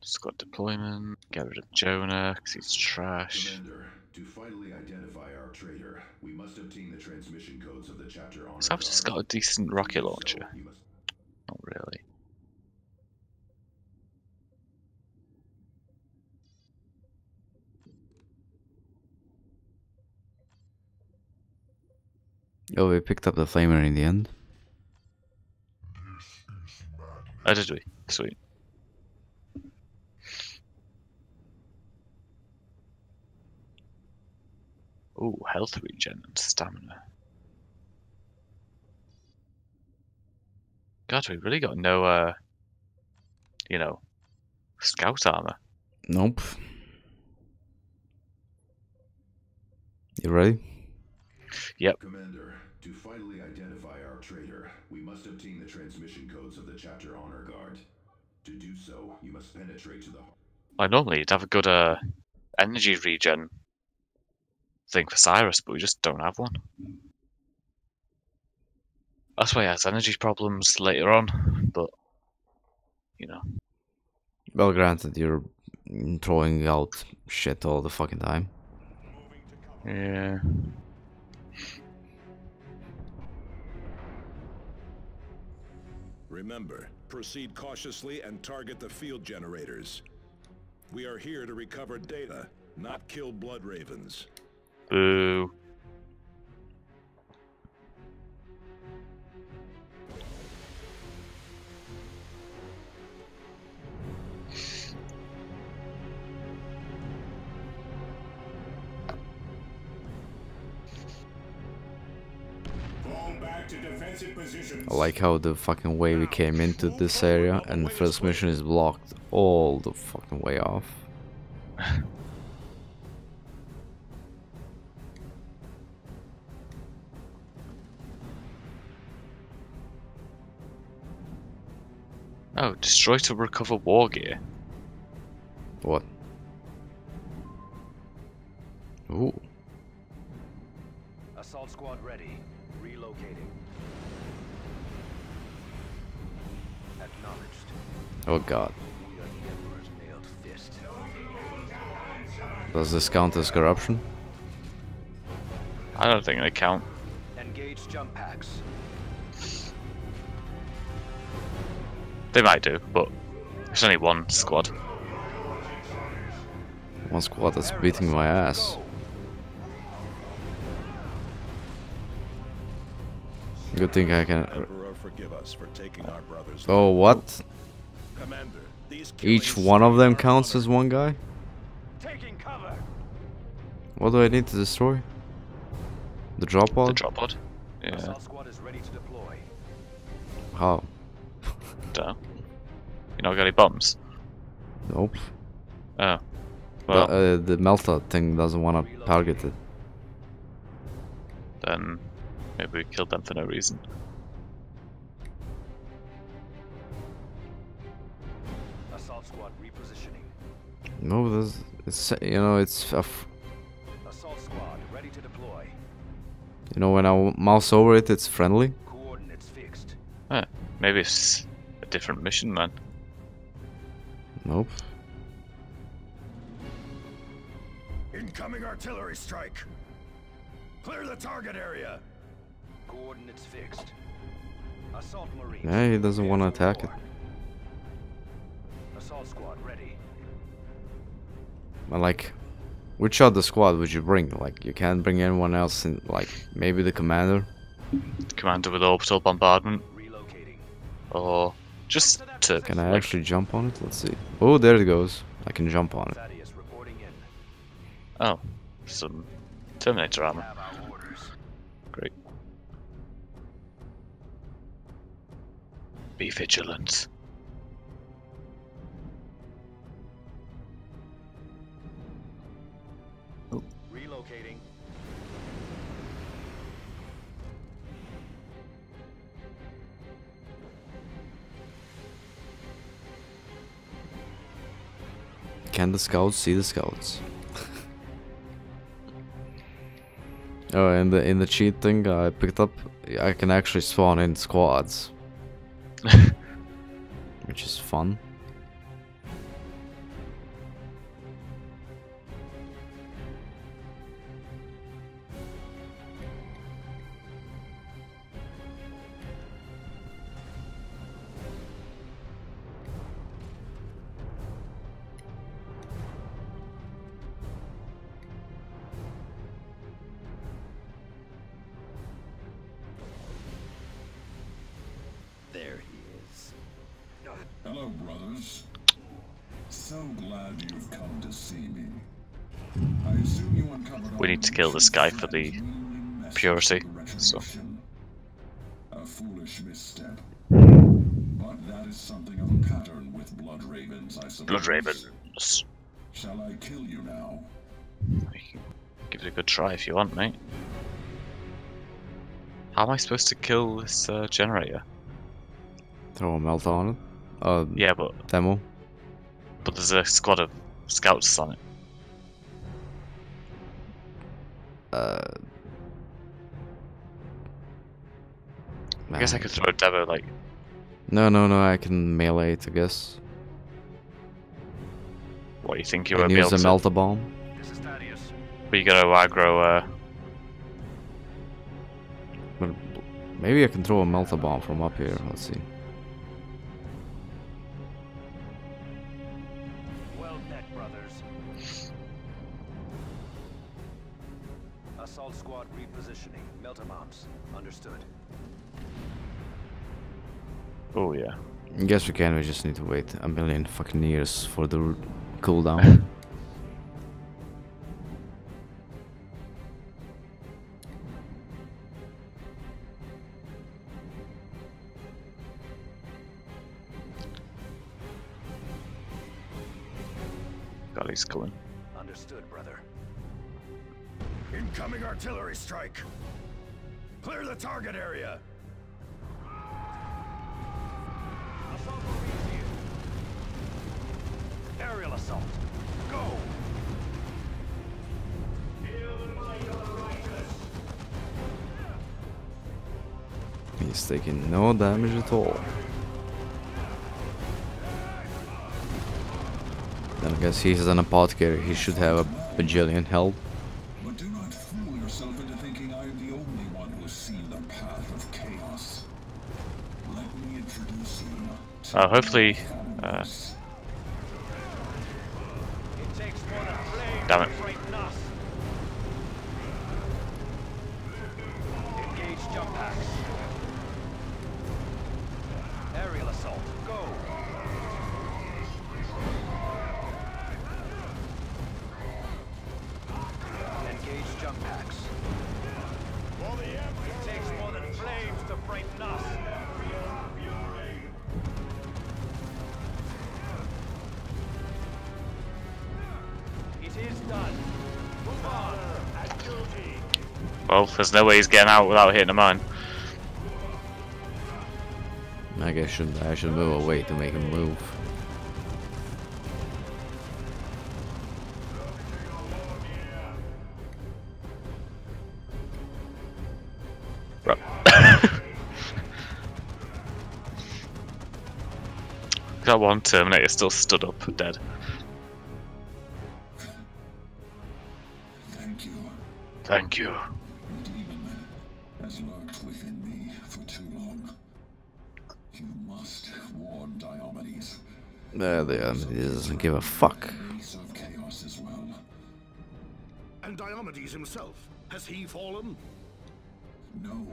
Squad deployment, get rid of Jonah because he's trash. Commander, to finally identify our traitor, we must obtain the transmission codes of the chapter on. So I've just got a decent rocket launcher. Not really. Oh, we picked up the flamer in the end. Oh, did we? Sweet. Ooh, health regen and stamina. God, we really got no, uh, you know, scout armor. Nope. You ready? Yep. Commander, to finally identify our traitor, we must obtain the transmission codes of the chapter honor guard. To do so, you must penetrate to the Like normally you'd have a good uh energy regen thing for Cyrus, but we just don't have one. That's why he has energy problems later on, but you know. Well, granted, you're throwing out shit all the fucking time. Yeah. Remember, proceed cautiously and target the field generators. We are here to recover data, not kill blood ravens. Boo. I like how the fucking way we came into this area and the first mission is blocked all the fucking way off. Oh, destroy to recover war gear. What? Oh god. We are the Emperor's mailed fist. Does this count as corruption? I don't think they count. Engage jump packs. They might do, but it's only one squad. One squad that's beating my ass. Good thing I can. Emperor, forgive us for taking our brother's Oh, what? Commander, these Each one of them counts as one guy? Taking cover. What do I need to destroy? The drop pod? The drop pod. Yeah, Assault squad is ready to deploy. How? duh. You not got any bombs? Nope. Oh. But, Well, uh, the Melta thing doesn't want to target it. then maybe we killed them for no reason. No, there's, it's you know it's a f- Assault squad ready to deploy. you know when I mouse over it, it's friendly. Coordinates fixed. Eh, maybe it's a different mission man. Nope. Incoming artillery strike. Clear the target area. Coordinates fixed. Assault marine. Yeah, he doesn't want to attack it. Assault squad ready. But like, which other squad would you bring? Like, you can't bring anyone else in. Like, maybe the commander. Commander with orbital bombardment, Relocating. or just to Can I like, actually jump on it? Let's see. Oh, there it goes. I can jump on it. Thaddeus reporting in. oh some Terminator armor. Have our orders. Great. Be vigilant. Can the scouts see the scouts? oh, and the in the cheat thing I picked up, I can actually spawn in squads, which is fun. This guy for the purity, so. A foolish misstep. But that is something of a pattern with blood ravens, I suppose. Blood Ravens. Shall I kill you now? Give it a good try if you want, mate. How am I supposed to kill this uh, generator? Throw a melt on it. Uh, Yeah, but demo. but there's a squad of scouts on it. Uh, I guess I could throw a demo like No, no, no. I can melee it, I guess. what do you think you won't use a melta bomb. This is Thaddeus. But you gotta aggro. Uh, maybe I can throw a melta bomb from up here. Let's see. Oh yeah. I guess we can. We just need to wait a million fucking years for the cooldown. God, he's coming. Understood, brother. Incoming artillery strike. Clear the target area. Taking no damage at all. Then I guess he's an apothecary. He should have a bajillion health. But do not fool yourself into thinking I am the only one who has seen the path of chaos. Let me introduce you Uh, hopefully, there's no way he's getting out without hitting a mine. I guess should I should move away to make him move. Bro. that one Terminator still stood up, dead. Thank you. Thank you. Uh, the, um, he doesn't give a fuck. Piece of chaos as well. And Diomedes himself. Has he fallen? No.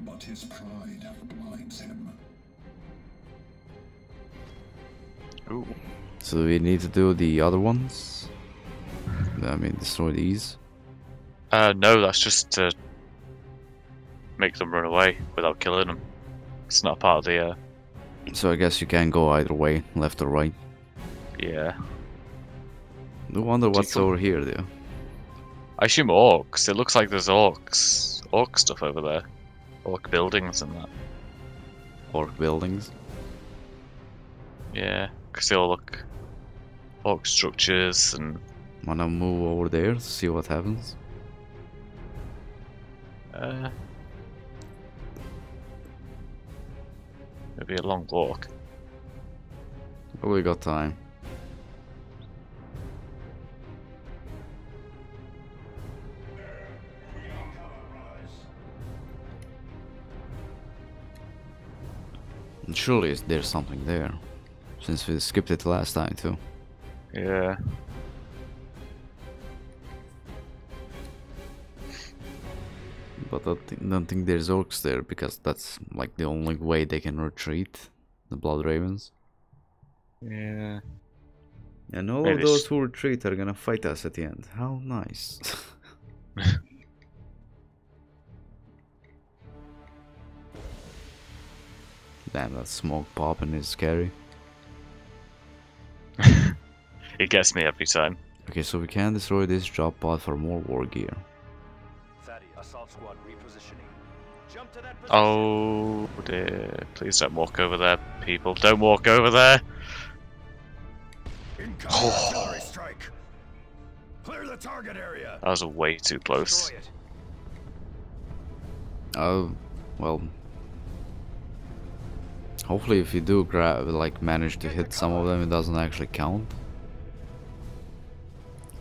But his pride blinds him. Ooh. So we need to do the other ones. I mean, destroy these. Uh, no, that's just to make them run away without killing them. It's not part of the, uh, So I guess you can go either way, left or right. yeah. No wonder what's Tickle. over here, though. I assume orcs. It looks like there's orcs, orc stuff over there. Orc buildings and that. Orc buildings. Yeah, because they all look orc structures and Wanna move over there to see what happens? uh, maybe a long walk. Oh, we got time. And surely there's something there. Since we skipped it last time too. Yeah. But I don't think there's orcs there because that's like the only way they can retreat. The Blood Ravens. Yeah. And all Maybe of those who retreat are gonna fight us at the end. How nice. Damn, that smoke popping is scary. It gets me every time. Okay, so we can destroy this drop pod for more war gear. Fatty, assault squad repositioning. Jump to that position. Oh dear. Please don't walk over there, people. Don't walk over there. Incoming oh. artillery strike. Clear the target area. That was way too close. Oh, well. Hopefully, if you do grab, like, manage to hit some of them, it doesn't actually count.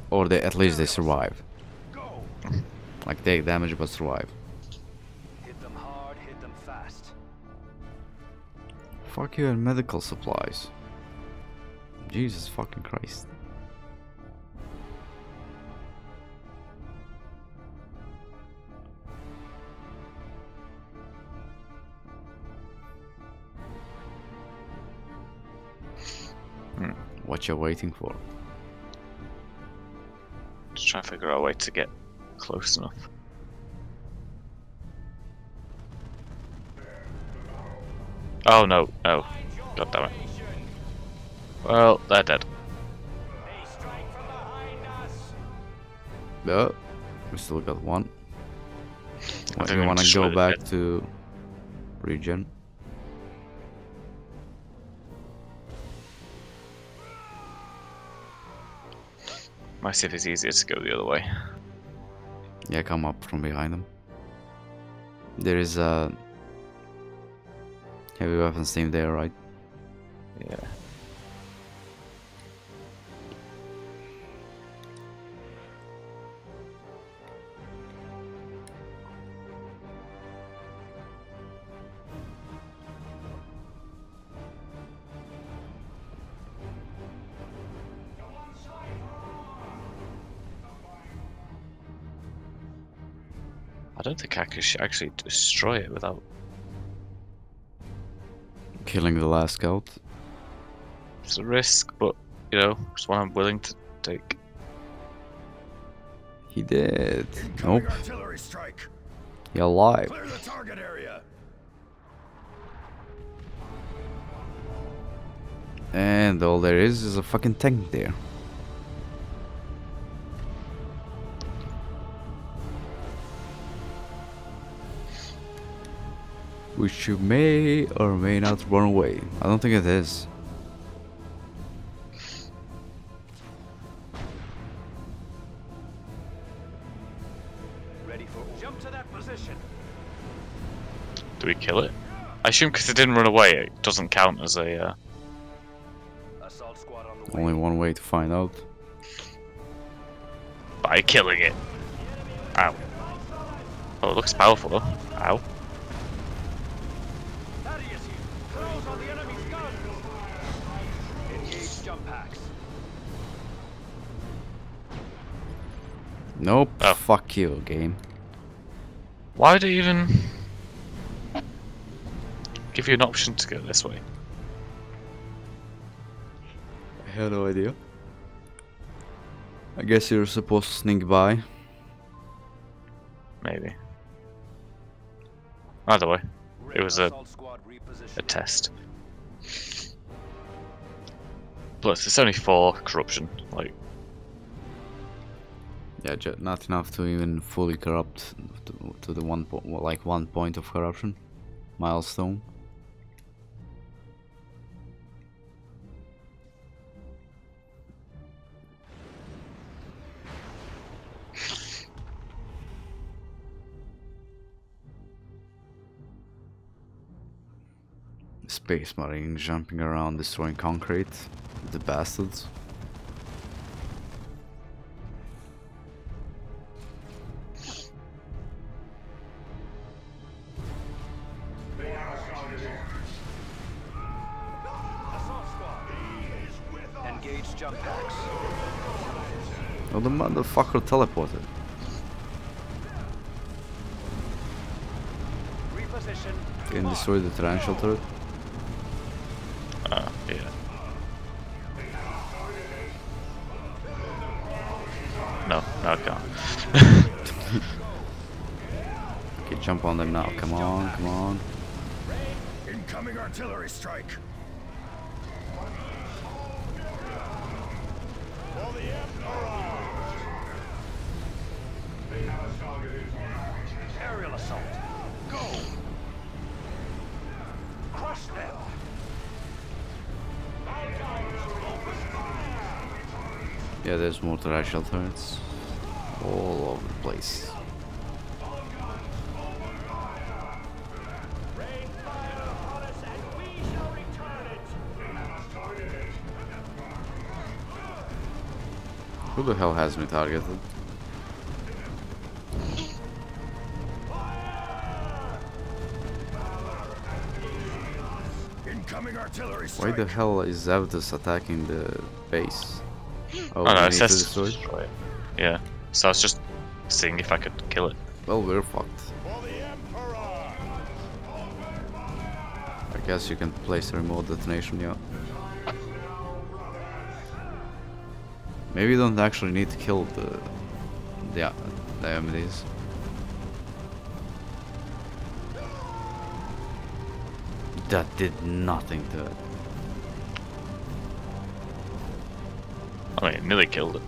Or they, at least they survive. Go. Like, take damage but survive. Hit them hard, hit them fast. Fuck you and medical supplies. Jesus fucking Christ. Hmm. What you're waiting for? Just trying to figure out a way to get close enough. Oh no, no. God damn it. Well, they're dead. They strike from behind us. Oh, we still got one. I think we wanna go back dead. to region. If it's easier to go the other way. Yeah, come up from behind them. There is a heavy weapons team there, right? Yeah. Don't think I could actually destroy it without. Killing the last scout. It's a risk, but you know, it's one I'm willing to take. He did. Incoming Nope. artillery strike. He alive. Clear the target area. And all there is is a fucking tank there. Which you may or may not run away. I don't think it is. Ready for jump to that position. Do we kill it? I assume because it didn't run away, it doesn't count as a. Uh... Assault squad on the way. Only one way to find out. by killing it. Ow. Oh, it looks powerful though. Ow. Nope. Oh. Fuck you, game. Why would it even give you an option to go this way? I had no idea. I guess you're supposed to sneak by. Maybe. Either way, it was a, Assault squad repositioning. a test. Plus, it's only for corruption. Like, Yeah, not enough to even fully corrupt to, to the one like one point of corruption milestone. Space Marine jumping around destroying concrete. The bastards. the motherfucker teleported. Can destroy the torrential turret? Ah, uh, yeah. No, no can't. okay, jump on them now. Come on, come on. Incoming artillery strike. There's more terrestrial turrets all over the place. Rain fire upon us and we shall return it! Who the hell has me targeted? Why the hell is Zavdus attacking the base? Oh, Oh no, need it says destroy it? destroy it. Yeah. So I was just seeing if I could kill it. Well, we're fucked. For the Emperor! I guess you can place a remote detonation, yeah. Maybe you don't actually need to kill the the the enemies. That did nothing to it. Nearly killed it.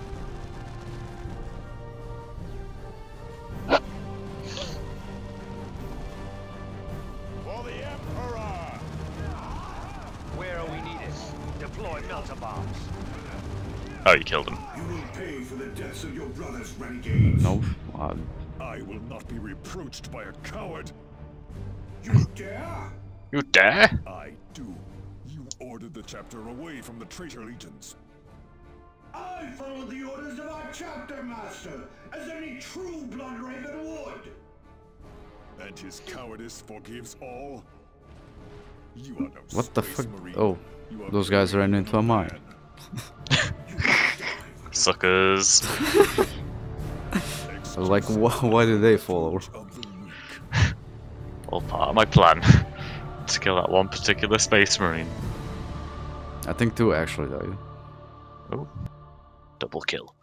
For the Emperor! Where are we needed? Deploy melta bombs. Oh, you killed him. You will pay for the deaths of your brothers, renegades. Nope. Uh, I will not be reproached by a coward. You dare? You dare? I do. You ordered the chapter away from the traitor legions. I followed the orders of our chapter master, as any true blood raven would. And his cowardice forgives all. You are no what the fuck? marine. Oh, those guys ran into a mine. Suckers. I was like, wh why did they follow? of the weak. All part of my plan. to kill that one particular space marine. I think two actually though. Oh. Double kill.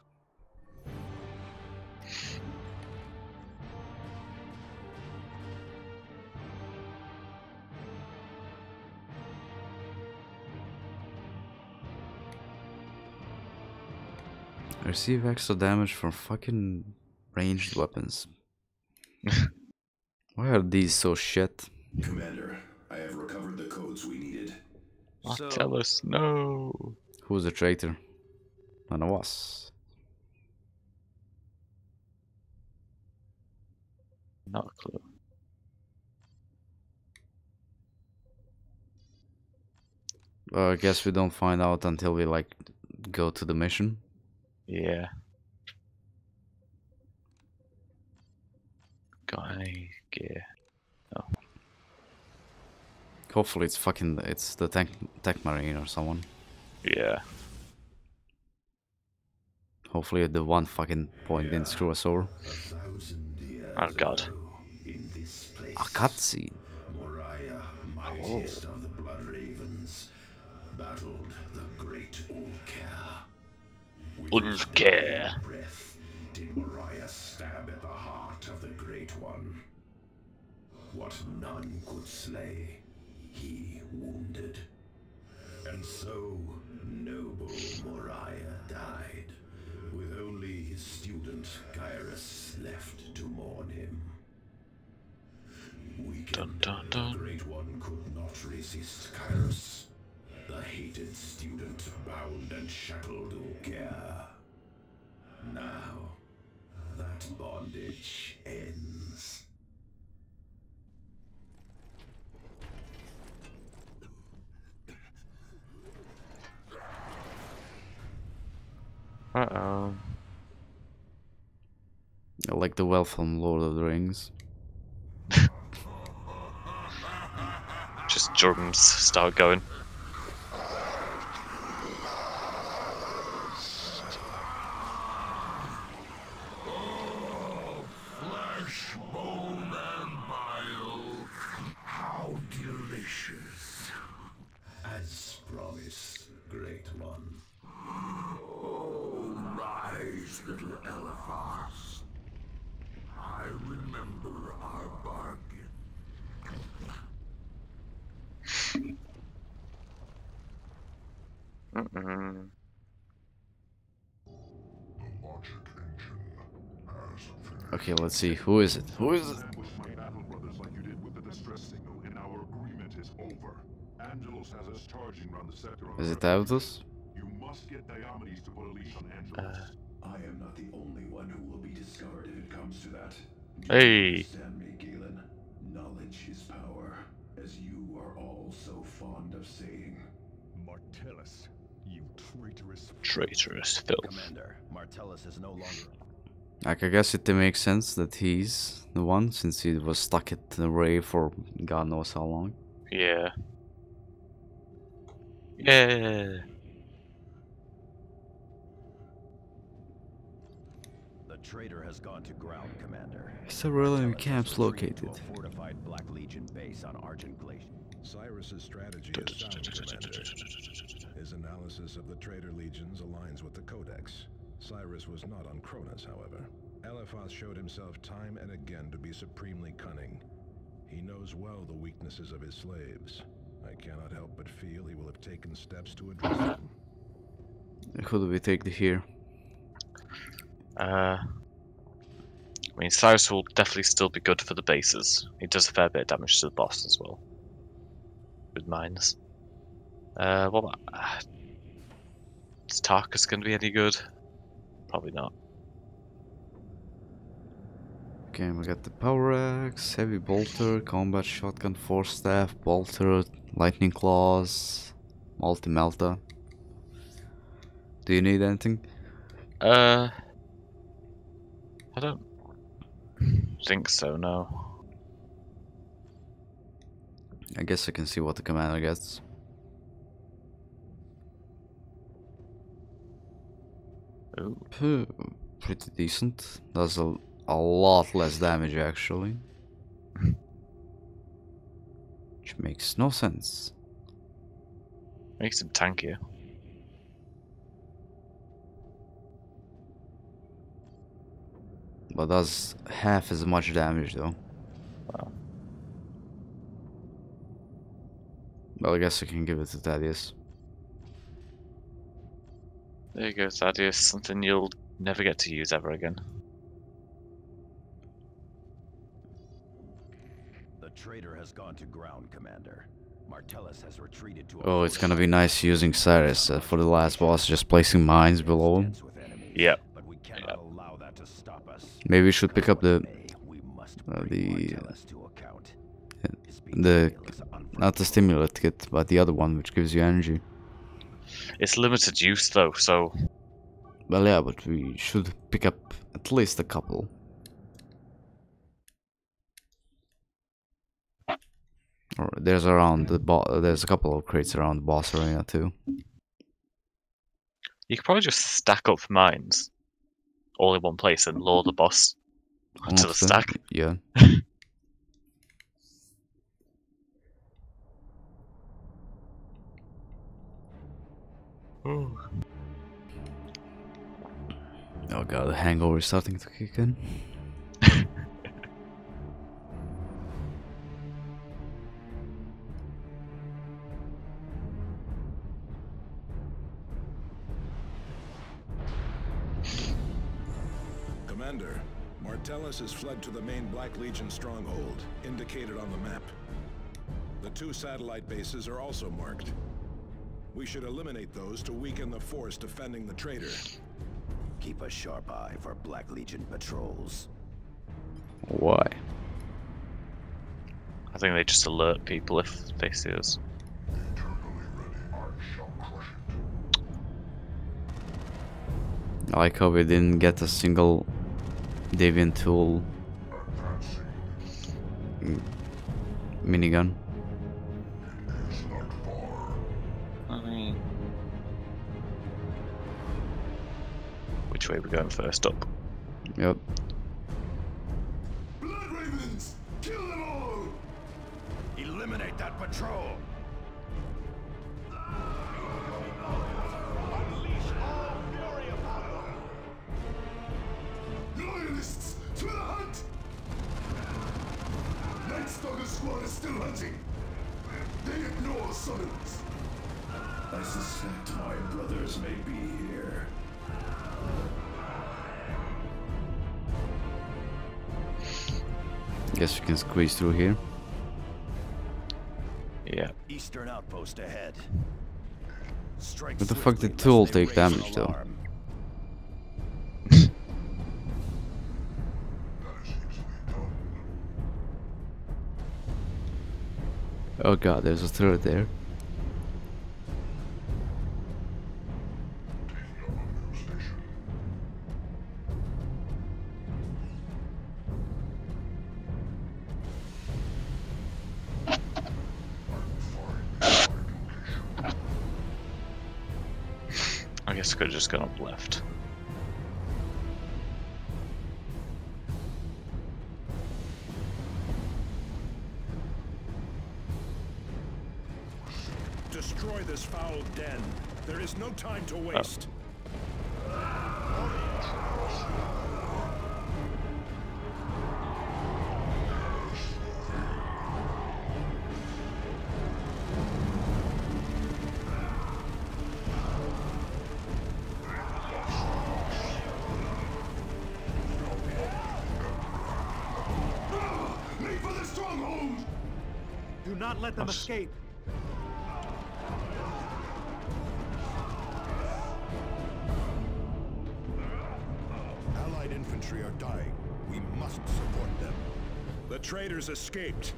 I receive extra damage from fucking ranged weapons. Why are these so shit? Commander, I have recovered the codes we needed. So, Tell us no. Who's the traitor? None of us. Not a clue. Uh, I guess we don't find out until we like go to the mission. Yeah. Any gear? Hopefully it's fucking it's the tech tech marine or someone. Yeah. Hopefully at the one fucking point didn't screw us over. Oh god. A cutscene. Moriah, mightiest of the Blood Ravens, battled the great Ulkair. Ulkair. breath did Moriah stab at the heart of the Great One. What none could slay, he wounded. And so, noble Moriah died, with only his student Kyras left to mourn him. Weakened, Dun, dun, dun. the Great One could not resist Kyras. The hated student bound and shackled to Ulkair. Now, that bondage ends. Uh oh. Like the well from Lord of the Rings. Just drums start going. Flesh, bone, and bile. How delicious. As promised, Great One. Oh, rise little Eliphas. I remember our bargain. Mm-mm. The logic engine has finished. Okay, let's see. Who is it? Who is it? Ambush my battle brothers like you did with the distress signal, and our agreement is over. Angelos has us charging around the sector Is it Avitus? You must get Diomedes to put a leash on Angelos. I am not the only one who will be discovered if it comes to that. Hey. Understand me, Galen? Knowledge is power, as you are all so fond of saying. Martellus, you traitorous. Traitorous filth. Commander, Martellus is no longer. Like, I guess it makes sense that he's the one, since he was stuck at the ray for God knows how long. Yeah. Yeah. The traitor has gone to ground, Commander. Several enemy Martellus has camps located. a fortified Black Legion base on Argent Glacier. Cyrus's strategy is sound, Commander. His analysis of the traitor legions aligns with the Codex. Cyrus was not on Kronus, however. Eliphas showed himself time and again to be supremely cunning. He knows well the weaknesses of his slaves. I cannot help but feel he will have taken steps to address them. Who do we take here? Uh, I mean, Cyrus will definitely still be good for the bases. He does a fair bit of damage to the boss as well. With mines. Uh, what about... Uh, is Tarkus going to be any good? Probably not. Okay, we got the power axe, heavy bolter, combat shotgun, force staff, bolter, lightning claws, multi melta. Do you need anything? Uh, I don't think so, no. I guess I can see what the commander gets. Pretty decent. Does a, a lot less damage actually. Which makes no sense. Makes him tankier. But does half as much damage though. Wow. Well, I guess I can give it to Thaddeus. There you go, Thaddeus. Something you'll never get to use ever again. The traitor has gone to ground, Commander. Martellus has retreated to Oh, it's gonna be nice using Cyrus uh, for the last boss, just placing mines below him. dense with. Yep. But we cannot allow that to stop us. Maybe we should pick up the May, we must uh, the- Martellus to account. uh, the- not the stimulant kit, but the other one which gives you energy. It's limited use though, so Well, yeah, but we should pick up at least a couple. Or there's around the there's a couple of crates around the boss arena too. you could probably just stack up mines all in one place and lure the boss onto the stack. Yeah. Oh god, the hangover is starting to kick in. Commander, Martellus has fled to the main Black Legion stronghold, indicated on the map. The two satellite bases are also marked. We should eliminate those to weaken the force defending the traitor. Keep a sharp eye for Black Legion patrols. Why? I think they just alert people if they see us. I shall. I like how we didn't get a single Deviant tool Advancing. minigun. Which way are we going first up? Yep. Fuck did Thule take damage, though? Oh god, there's a third there. I guess I could just gone up left. Destroy this foul den. There is no time to oh. waste. Make Do them escape. Allied infantry are dying. We must support them. The traitors escaped.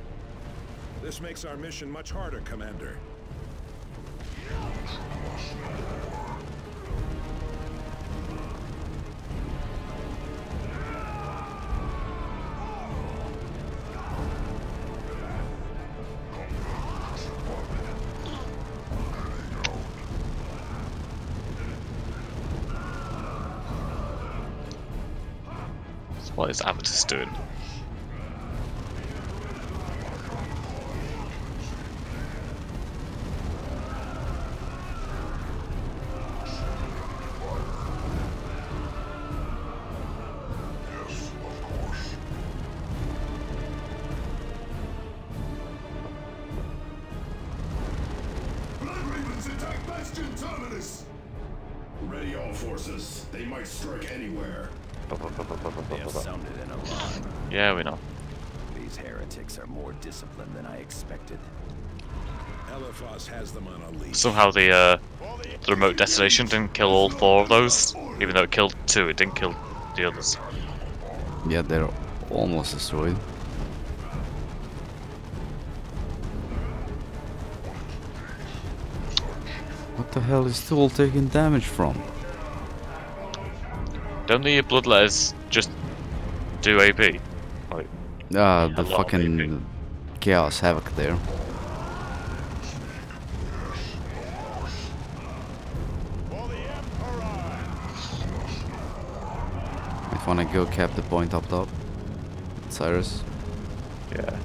This makes our mission much harder, Commander. Is Avitus doing? Bastion Terminus! Ready all forces. They might strike anywhere. They have sounded an alarm. Yeah, we know. These heretics are more disciplined than I expected. Eliphas has them on a leash. Somehow the uh, the remote detonation didn't kill all four of those, even though it killed two. It didn't kill the others. Yeah, they're almost destroyed. What the hell is Thule taking damage from? Don't the bloodletters just do AP? Like, Ah, the fucking Chaos Havoc there. If wanna go cap the point up top. Cyrus. yeah.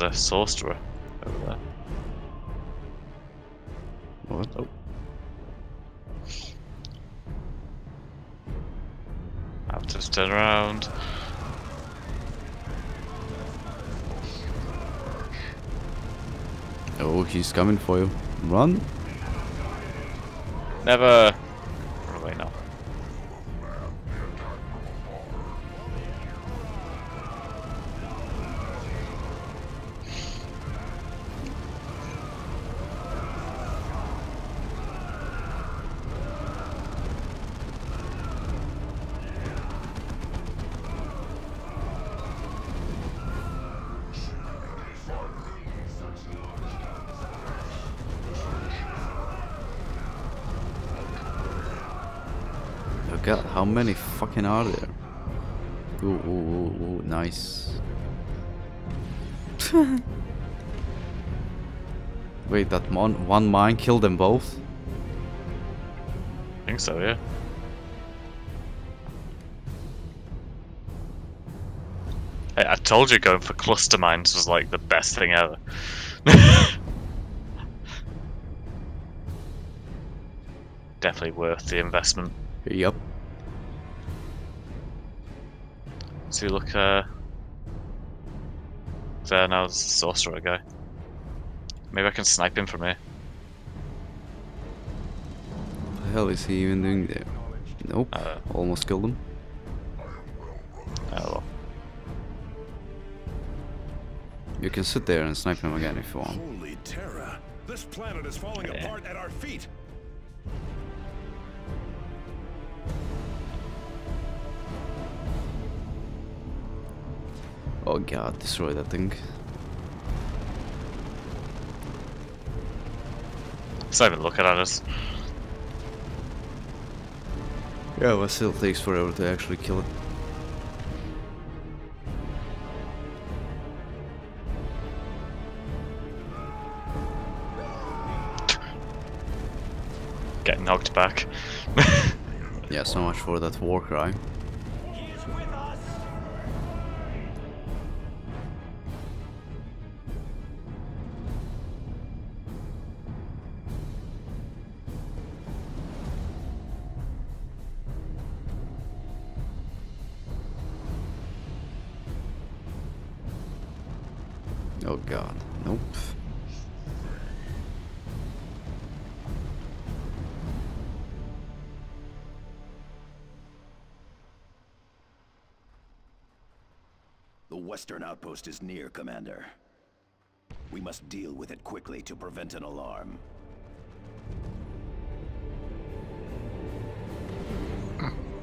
What was the sorcerer over there? What? Oh. I have to turn around. Oh, he's coming for you. Run. Never. Fucking are there? Ooh, ooh, ooh, ooh nice. Wait, that mon one mine killed them both? I think so, yeah. I, I told you going for cluster mines was like the best thing ever. Definitely worth the investment. Yep. So look uh there now there's the sorcerer guy. Maybe I can snipe him from here. What the hell is he even doing there? Nope. Uh, Almost killed him. Oh well. You can sit there and snipe him again if you want. Holy Terra! This planet is falling Yeah. apart at our feet. God, destroy that thing. It's not even looking at us. Yeah, but still takes forever to actually kill it. Getting knocked back. Yeah, so much for that war cry. Outpost is near, Commander. We must deal with it quickly to prevent an alarm.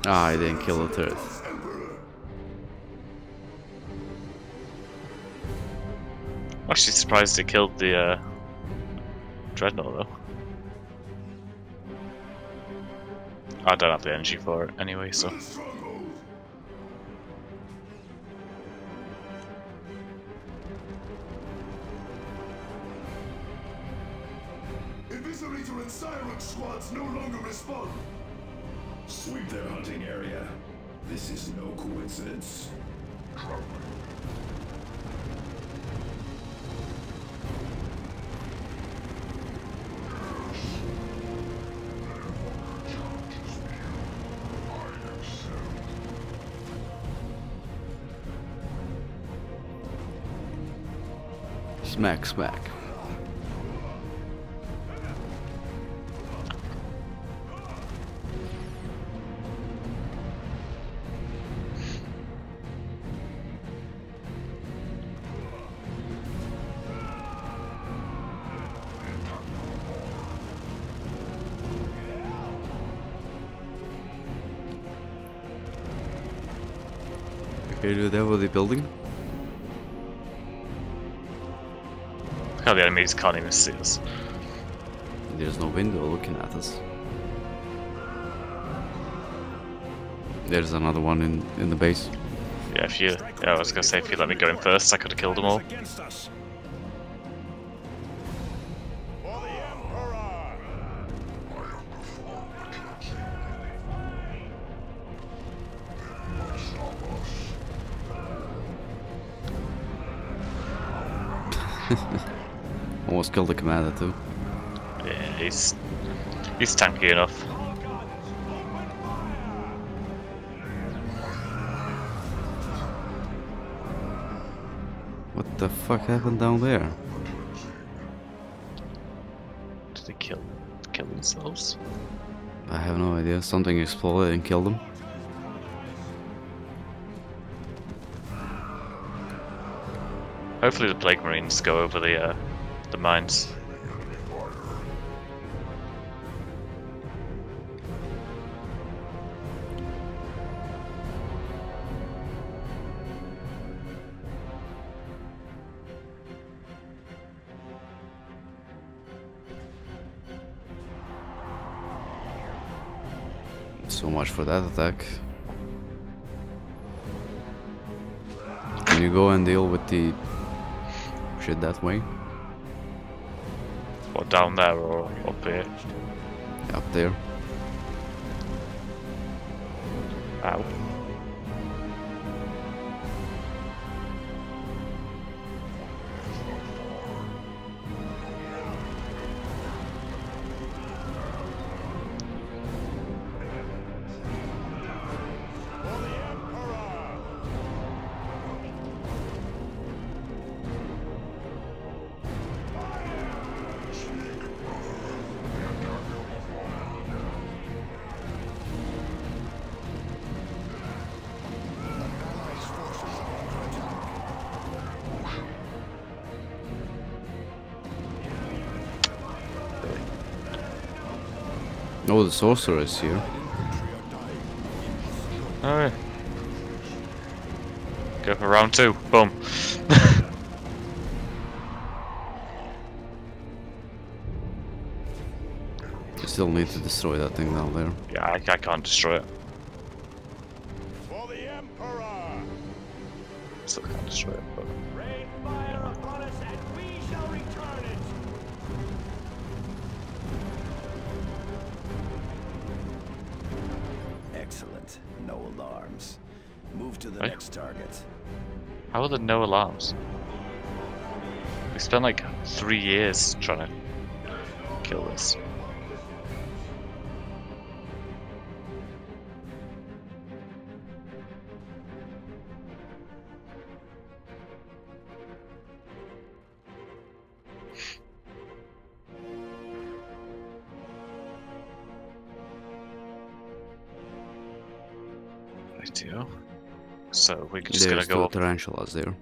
Ah, I didn't kill the turret. I'm actually surprised it killed the uh, dreadnought though. I don't have the energy for it anyway, so Sweep their hunting area. This is no coincidence. Smack, smack. Building? how the enemies can't even see us. There's no window looking at us. There's another one in, in the base. Yeah, if you, yeah, I was gonna say if you let me go in first, I could have killed them all. Killed the commander too. Yeah, he's he's tanky enough. What the fuck happened down there? Did they kill kill themselves? I have no idea. Something exploded and killed them. Hopefully the plague marines go over the uh, the mines. So much for that attack. Can you go and deal with the shit that way? Down there or up here. Up there. The sorceress here. Oh, Alright. Go for round two. Boom. You still need to destroy that thing down there. yeah, I, I can't destroy it. No alarms? We spent like three years trying to kill this. So we're just There's gonna go two up. tarantulas there.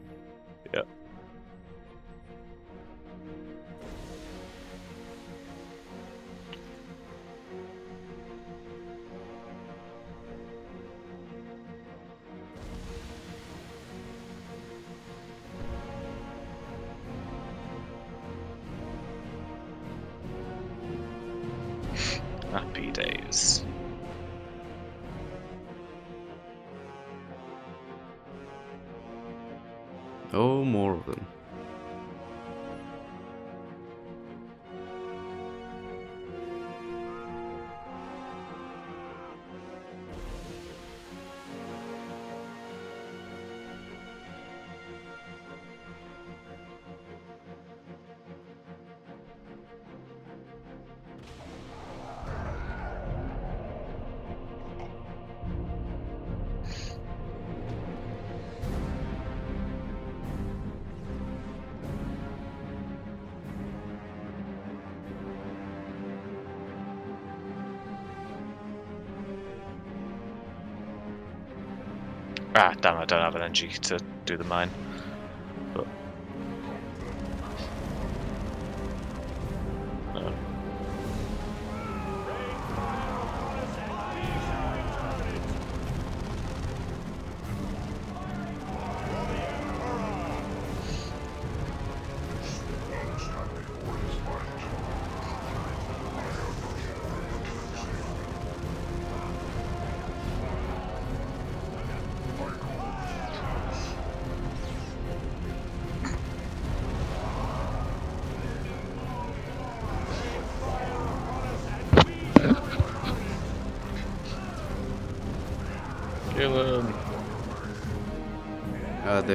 Damn! I don't have an energy to do the mine.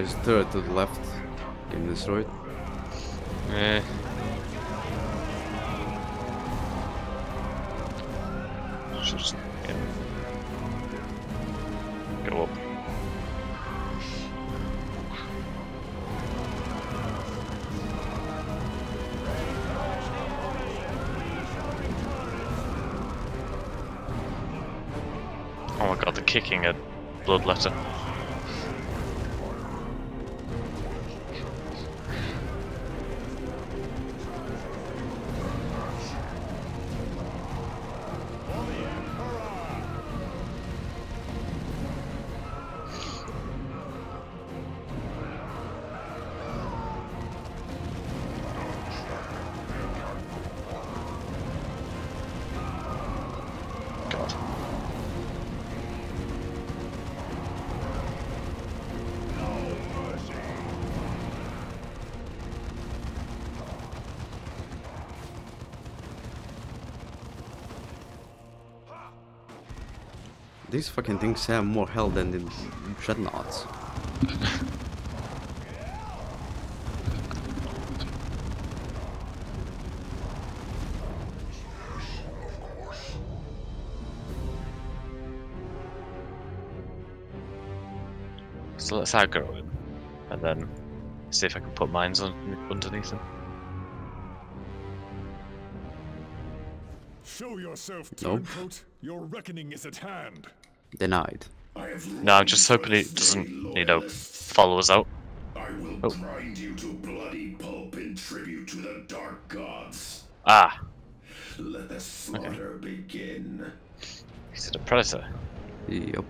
There's turret to the left. Getting destroyed. Eh. Should just yeah. go up. Oh my god, the kicking at Bloodletter. These fucking things have more health than the dreadnoughts. So let's aggro him, and then see if I can put mines on underneath him. Show yourself, Nope. turncoat. Your reckoning is at hand. Denied. No, I'm just hoping it doesn't, you know, follow us out. I will Oh. grind you to bloody pulp in tribute to the dark gods. Ah, Let the slaughter begin. Is it a predator? Yep.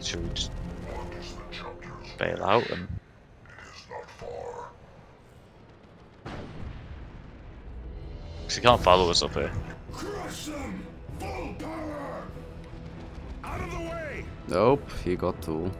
Should we just bail out and Because he can't follow us up here. Crush them! Nope, he got two.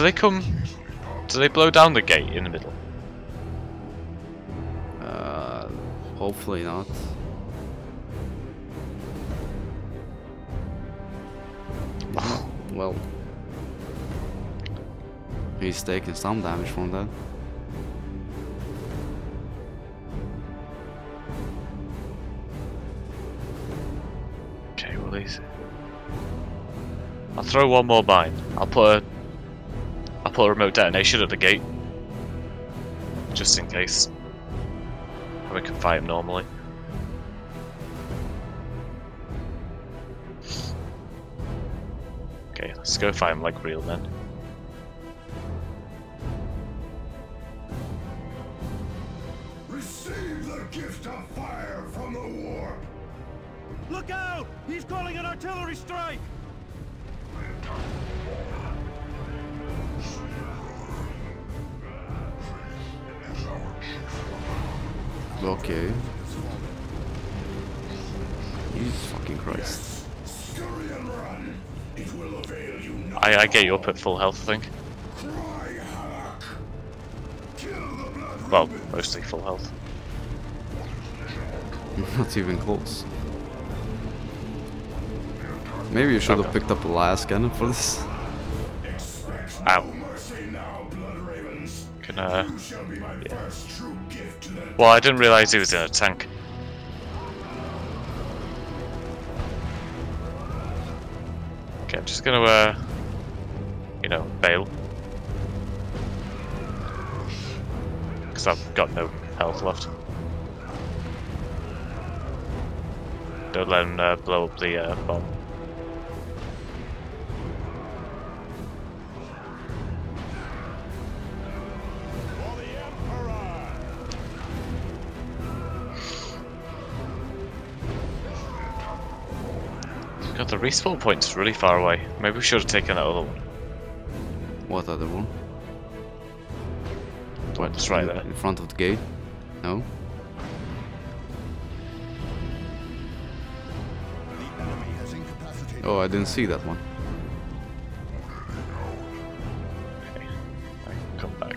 Do they come? Do they blow down the gate in the middle? Uh, hopefully not. well, he's taking some damage from that. Okay, well these. I'll throw one more mine. I'll put a. Put a remote detonation at the gate, just in case. And we can fight him normally. Okay, let's go fight him like real men. Up at full health, I think. Cry havoc! Kill the blood Well, mostly full health. Not even close. Maybe you should have picked up a las cannon for this. Ow. no mercy now, blood ravens. Can uh. You shall be my first true gift to the Well, I didn't realise he was in a tank. Okay, I'm just gonna, uh, got no health left. Don't let him uh, blow up the uh, bomb. God, the respawn point's really far away. Maybe we should have taken that other one. What other one? The one that's right there. In front of the gate? No? Oh, I didn't see that one. Okay. Come back.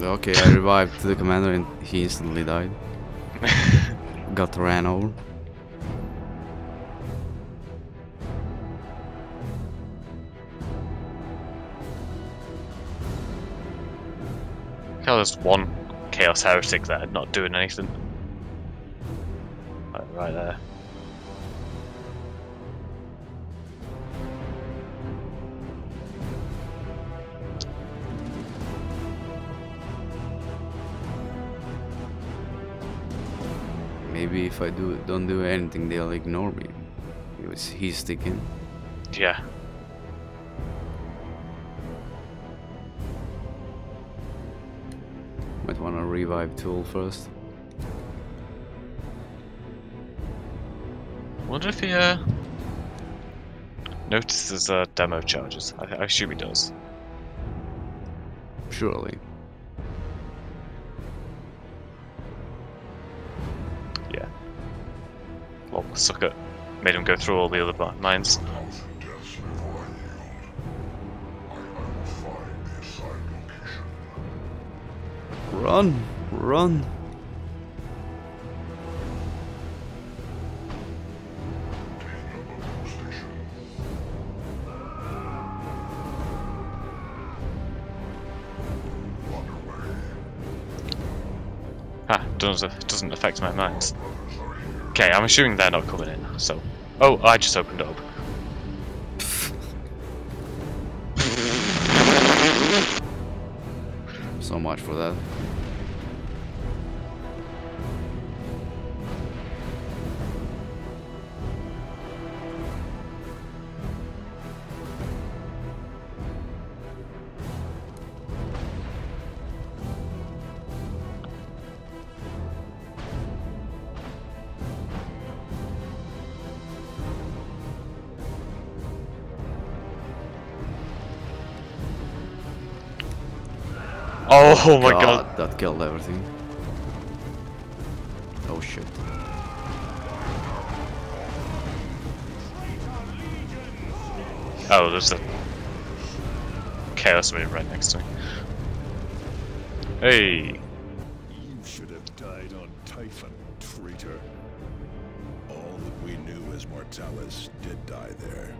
Okay, I revived the commander and he instantly died. Got ran over. There's one Chaos Heretic there, not doing anything. Right, right there. Maybe if I do don't do anything, they'll ignore me. He's sticking. Yeah. Might wanna revive Thule first. Wonder if he uh, notices uh, demo charges. I, I assume he does. Surely. Yeah. Well, suck it. Made him go through all the other mi- mines. Run! Run! Ah, doesn't, doesn't affect my mines. Okay, I'm assuming they're not coming in, so... Oh, I just opened up. so much for that. Oh my god. That killed everything. Oh shit. Oh, there's a chaos marine right next to me. Hey. You should have died on Typhon, traitor. All that we knew as Mortalis did die there.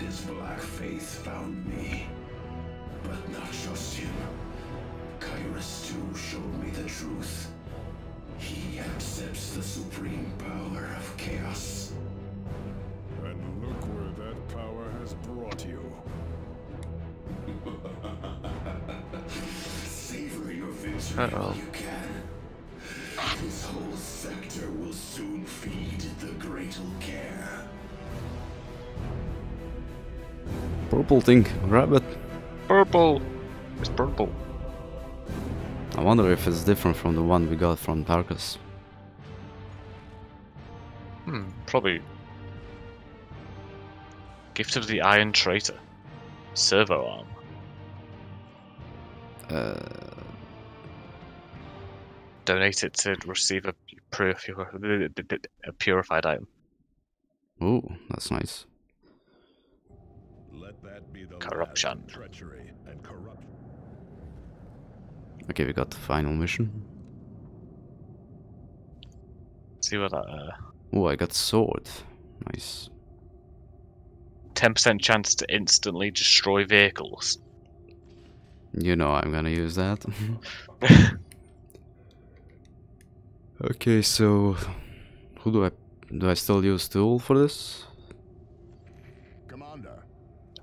And his Black Faith found me. But not just him. Kyras too showed me the truth. He accepts the supreme power of chaos. And look where that power has brought you. Savor your victory Uh-oh. while Purple thing, grab it. Purple. It's purple. I wonder if it's different from the one we got from Tarkus. Hmm, probably. Gift of the Iron Traitor. Servo arm. Uh, Donate it to receive a, a purified item. ooh, that's nice. Let that be the Corruption. last of treachery and corruption. Okay, we got the final mission. See what that. Uh, Oh, I got sword. Nice. 10% chance to instantly destroy vehicles. You know I'm gonna use that. okay, so who do I do I still use Thule for this?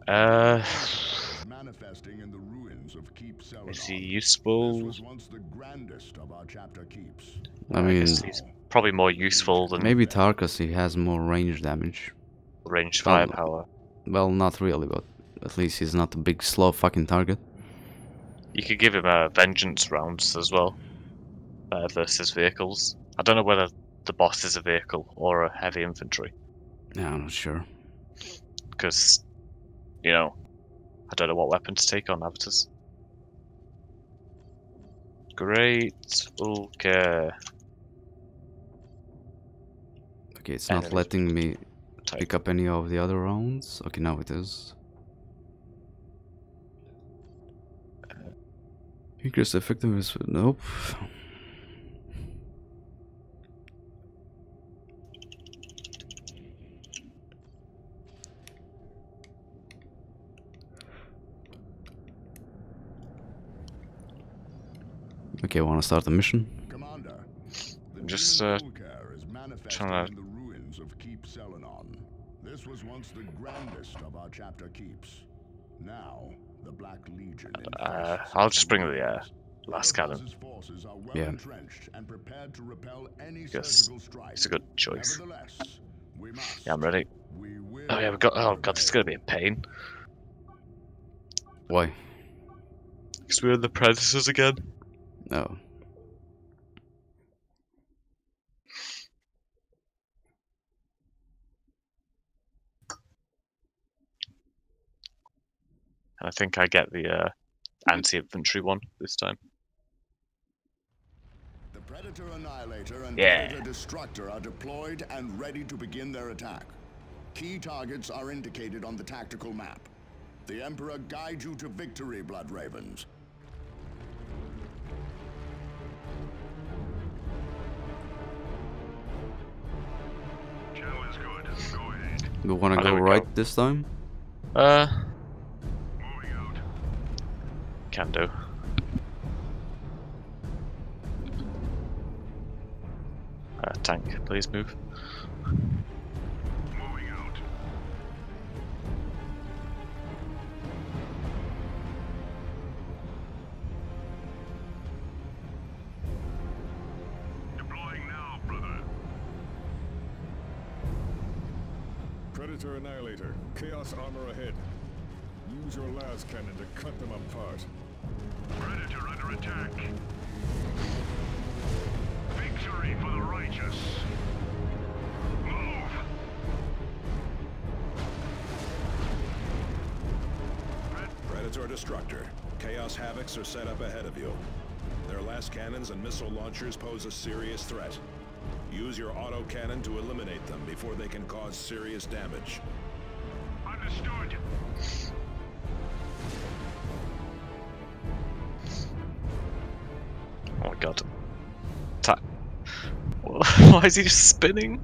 Commander, Uh, manifesting in the ruins of Keep Celadon. is he This useful? was once the grandest of our chapter keeps. I mean, guess he's probably more useful than maybe Tarkus he has more range damage. ranged Well, firepower. Well, not really, but at least he's not a big slow fucking target. You could give him uh, vengeance rounds as well uh, versus vehicles. I don't know whether the boss is a vehicle or a heavy infantry Yeah, I'm not sure. because you know I don't know what weapon to take on avatars. Great. Okay. Okay, it's not Enemy letting me Type. pick up any of the other rounds. Okay, now it is. Increase effectiveness. Nope. Okay, wanna start the mission? Commander, the Just, uh, is trying to- the ruins of Keep Selenon. This was once the grandest of our chapter keeps. Now, the Black Legion. Uh, I'll just bring the, uh, ruins. last Eliphas's forces are well Yeah. entrenched and prepared to repel any surgical strike. It's a good choice. We must. Yeah, I'm ready. We will Oh yeah, we got. Oh god, this is gonna be a pain. Why? Because we're in the Predators again. No. And I think I get the uh, anti-infantry one this time. The Predator Annihilator and Yeah. Predator Destructor are deployed and ready to begin their attack. Key targets are indicated on the tactical map. The Emperor guides you to victory, Blood Ravens. You wanna oh, go right go. this time? Uh. Can do. Uh, tank, please move. Annihilator. Chaos armor ahead. Use your las cannon to cut them apart. Predator under attack. Victory for the righteous. Move! Predator Destructor. Chaos Havocs are set up ahead of you. Their las cannons and missile launchers pose a serious threat. Use your autocannon to eliminate them before they can cause serious damage. Understood. Oh my god. Ta Why is he just spinning?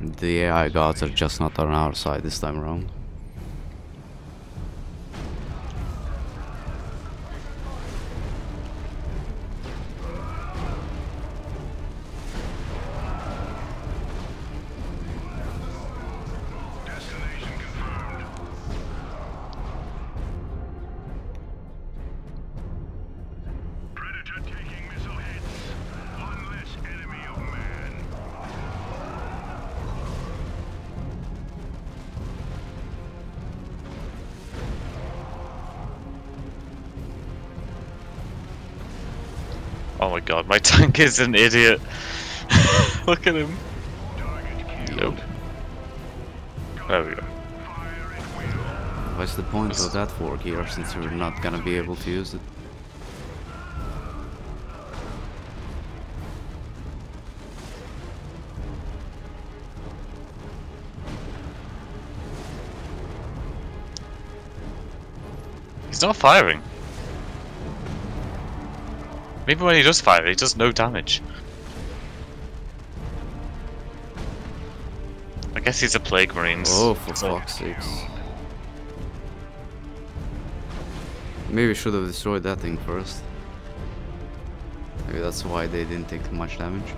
The AI gods are just not on our side this time around. My god, my tank is an idiot. Look at him. Nope. There we go. What's the point of that fork here since you're not gonna be able to use it? He's not firing. Maybe when he does fire, he does no damage. I guess he's a plague marines. Oh, for so- fuck's sakes. Maybe we should have destroyed that thing first. Maybe that's why they didn't take much damage.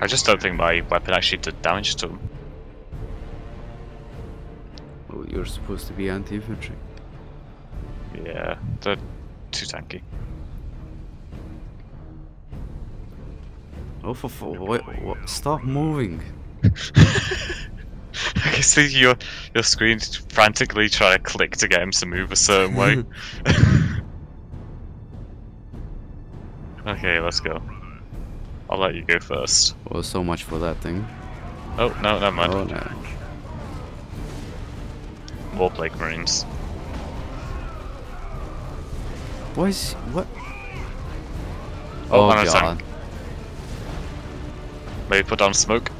I just don't think my weapon actually did damage to him. Well, you're supposed to be anti-infantry. Yeah, they're too tanky. Oh, for fu- what, what? Stop moving! I can see your your screen frantically trying to click to get him to move a certain way. okay, let's go. I'll let you go first. Well, so much for that thing. Oh no, never mind. Oh no. More plague marines. Why is what? Oh, Oh, god. Maybe put down smoke.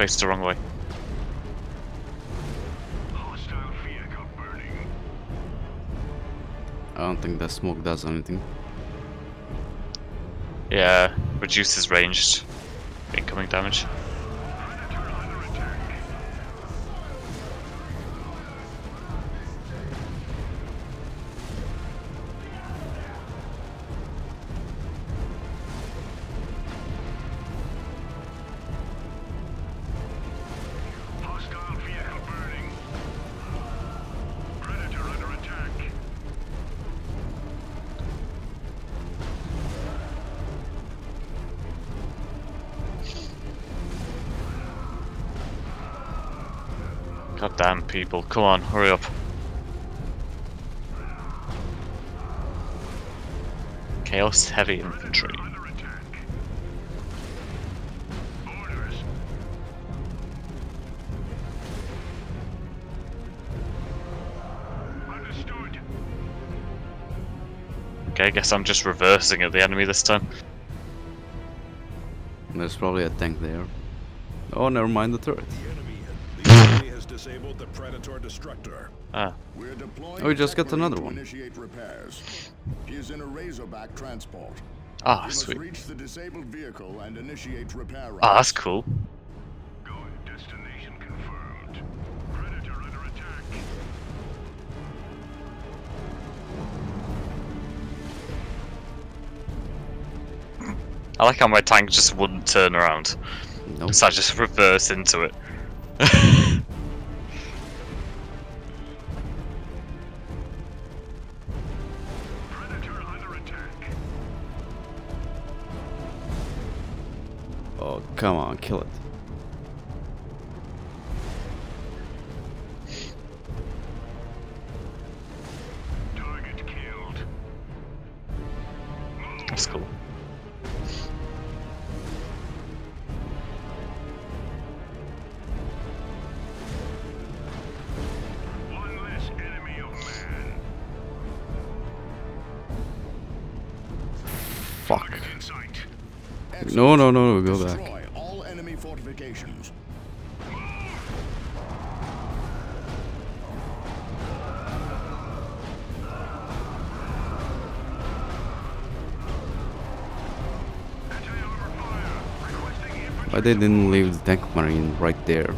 Faced the wrong way. Hostile vehicle burning. I don't think that smoke does anything. Yeah, reduces ranged incoming damage. People, come on, hurry up. Chaos Heavy Infantry. Okay, I guess I'm just reversing at the enemy this time. There's probably a tank there. Oh, never mind the turret. Disabled the Predator Destructor. Ah, We're deploying Oh, we just got another one. Initiate repairs. He is in a Razorback transport. ah, You must sweet. reach the disabled vehicle and initiate repair Ah, that's cool. Good. Destination confirmed. Predator under attack. I like how my tank just wouldn't turn around. Nope. So I just reverse into it. Why they didn't leave the tank marine right there?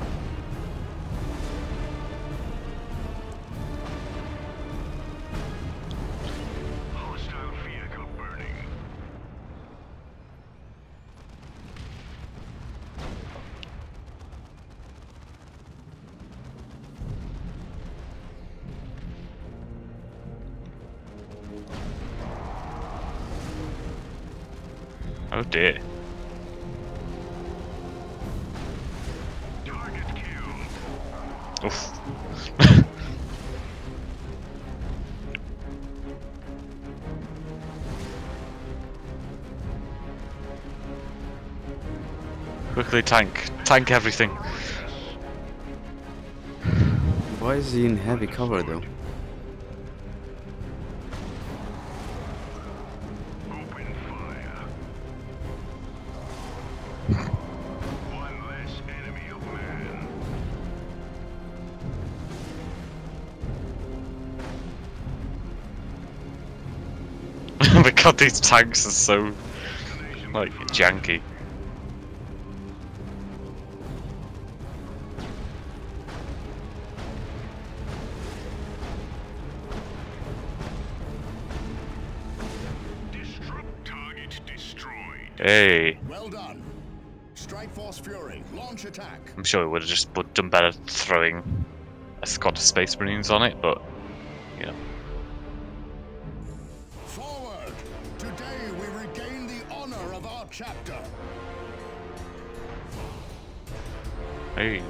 Tank. Tank everything. Why is he in heavy cover though? Open fire. One less enemy of man. oh my god, these tanks are so like janky. Hey, Well done. Strike Force Fury, launch attack. I'm sure it would have just bu- done better throwing a squad of Space Marines on it, but you know. Forward! Today we regain the honor of our chapter. Hey.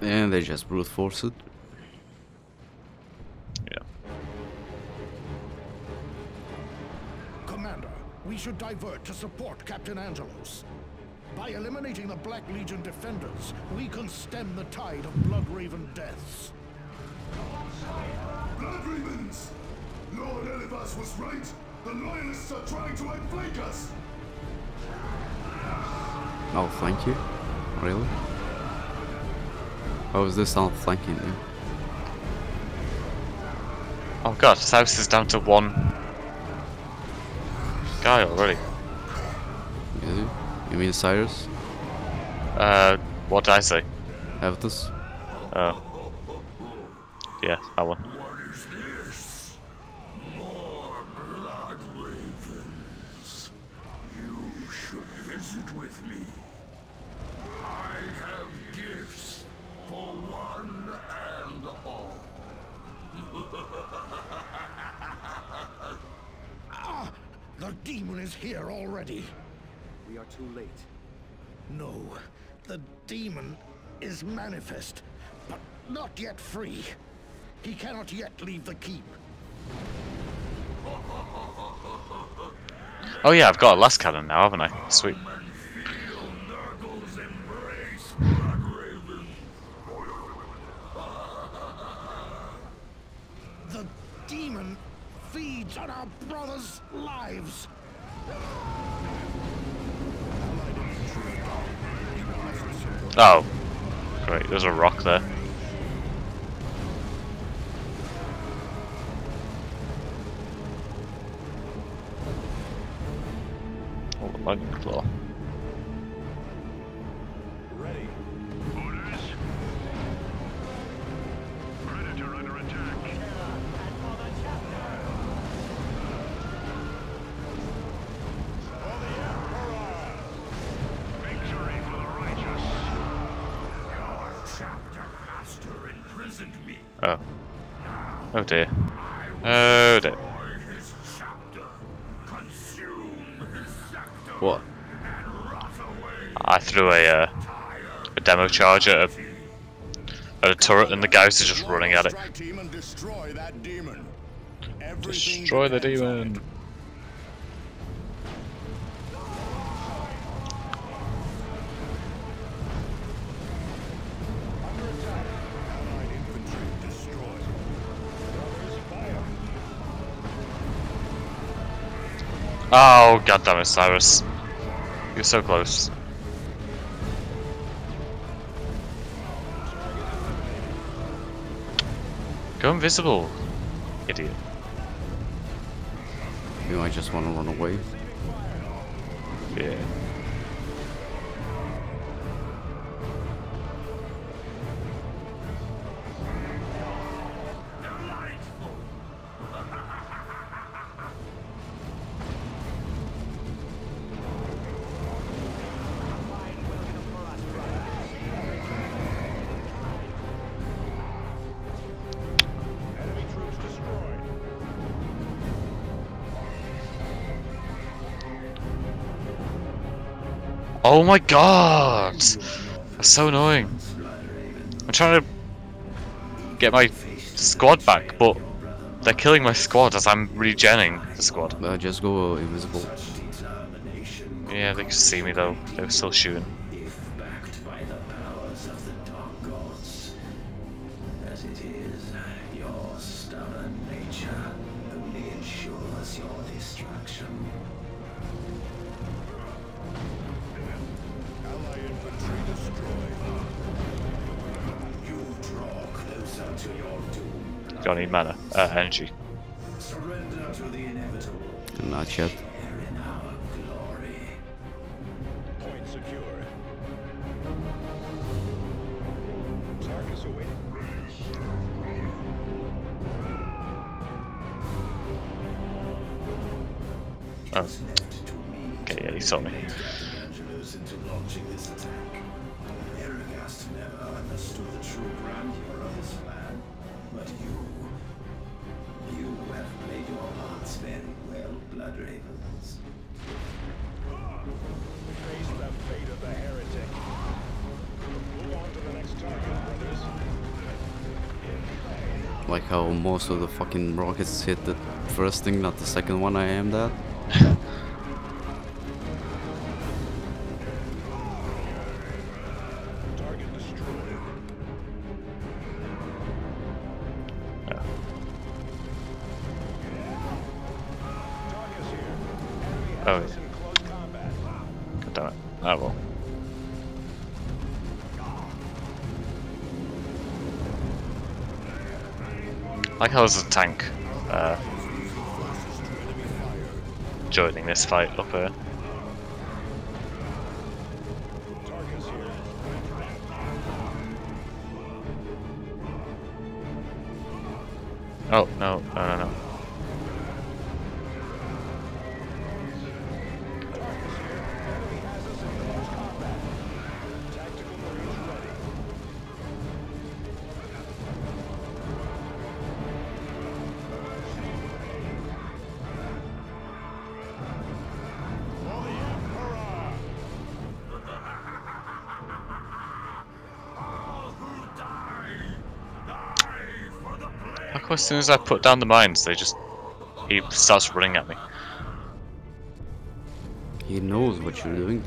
And they just brute force it. Divert to support Captain Angelos. By eliminating the Black Legion defenders, we can stem the tide of Bloodraven deaths. Blood Ravens! Lord Eliphas was right. The Loyalists are trying to outflank us. Oh, thank you. Really? How is this outflanking you? Oh god, South is down to one guy already. It? You mean Kyras? Uh, what did I say? Have this? Oh. Manifest, but not yet free. He cannot yet leave the keep. Oh yeah, I've got a las cannon now, haven't I? Sweet. The demon feeds on our brothers' lives. Oh. There's a rock there. Oh, the lightning claw. Oh dear. Oh dear. Destroy his chapter. Consume his sector. What? And rot away I threw a, uh, a demo charge at a, at a turret and the guys are just running at it. Strike team and destroy that demon. Everything Destroy the demon. Oh god damn it, Kyras. You're so close. Go invisible, idiot. You might just want to run away. Yeah. Oh my god! That's so annoying. I'm trying to get my squad back, but they're killing my squad as I'm regenning the squad. Uh, just go invisible. Yeah, they can see me though. They're still shooting. Uh, energy. Hit the first thing, not the second one I aimed at. Oh. God. Oh well. Like how there's a tank uh, joining this fight up. as soon as I put down the mines, they just... He starts running at me. He knows what you're doing.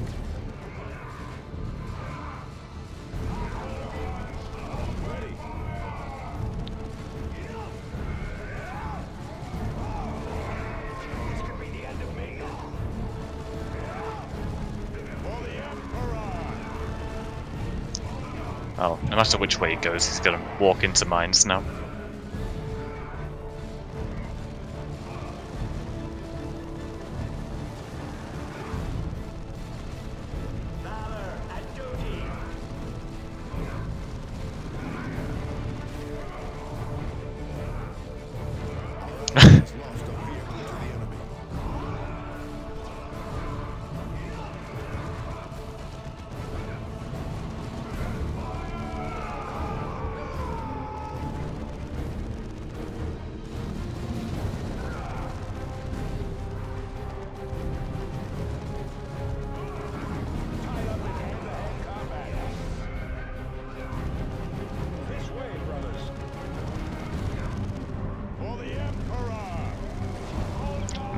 Oh, no matter which way he goes, he's gonna walk into mines now.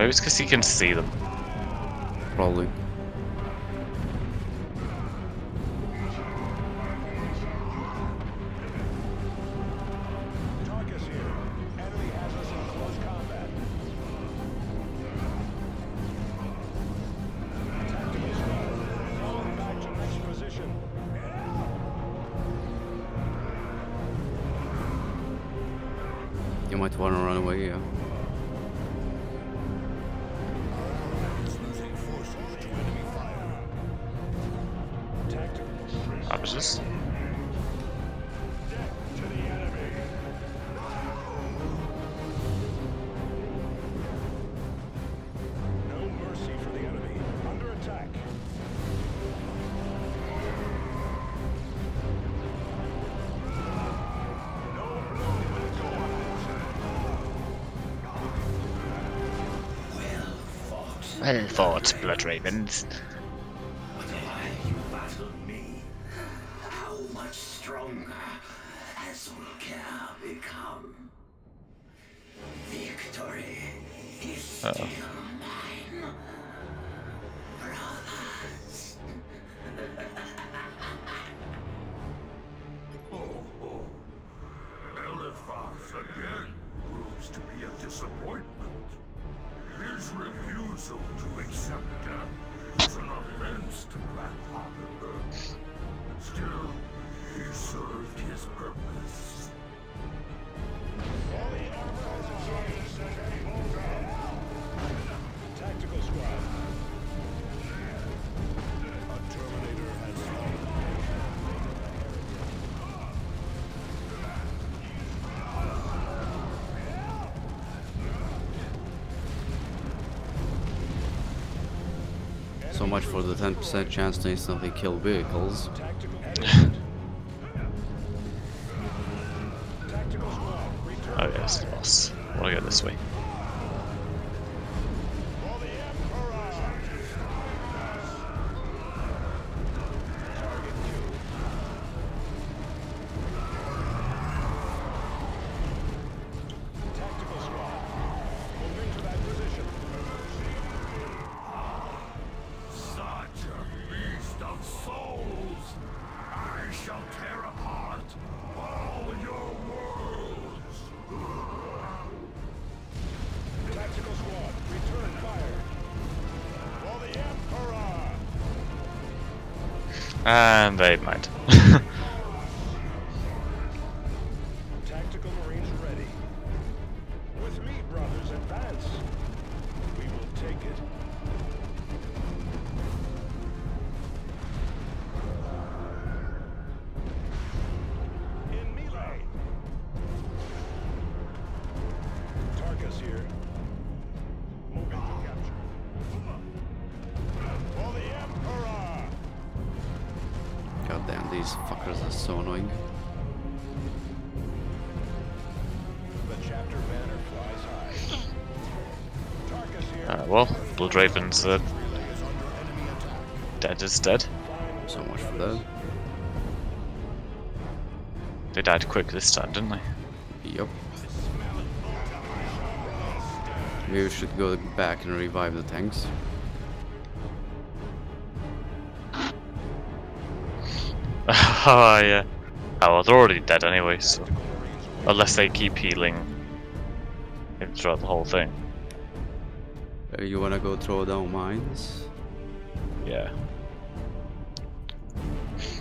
it's because he can see them. Probably. thoughts, Blood Ravens. with a 10% chance to instantly kill vehicles. and they well, Blood Raven's uh, dead is dead. So much for them. They died quick this time, didn't they? Yep. Maybe we should go back and revive the tanks. oh, yeah. Oh, well, they're already dead anyway, so... Unless they keep healing throughout the whole thing. You wanna go throw down mines? Yeah.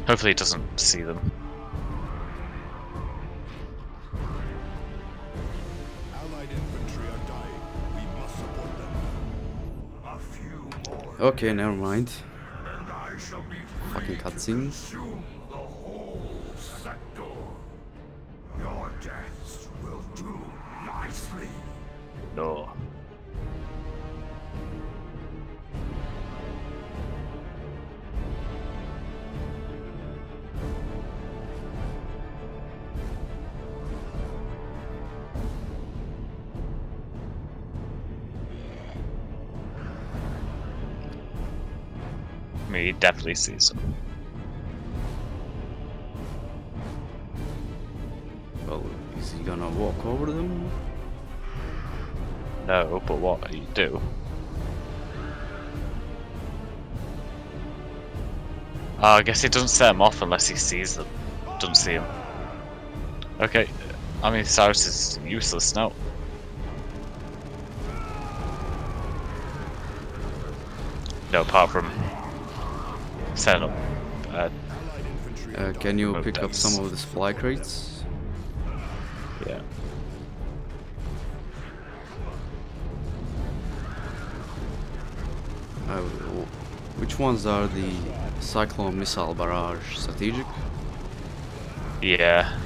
Hopefully, it doesn't see them. Allied infantry are dying. We must support them. A few more, Okay, never mind. and I shall be Fucking cutscenes. Definitely sees them. Well, is he gonna walk over them? No, but what do you do? Uh, I guess he doesn't set them off unless he sees them. Doesn't see them. Okay, I mean Cyrus is useless now. No, apart from setting up. Uh, Uh, can you pick up some of the supply crates? yeah. Uh, which ones are the Cyclone Missile Barrage strategic? Yeah.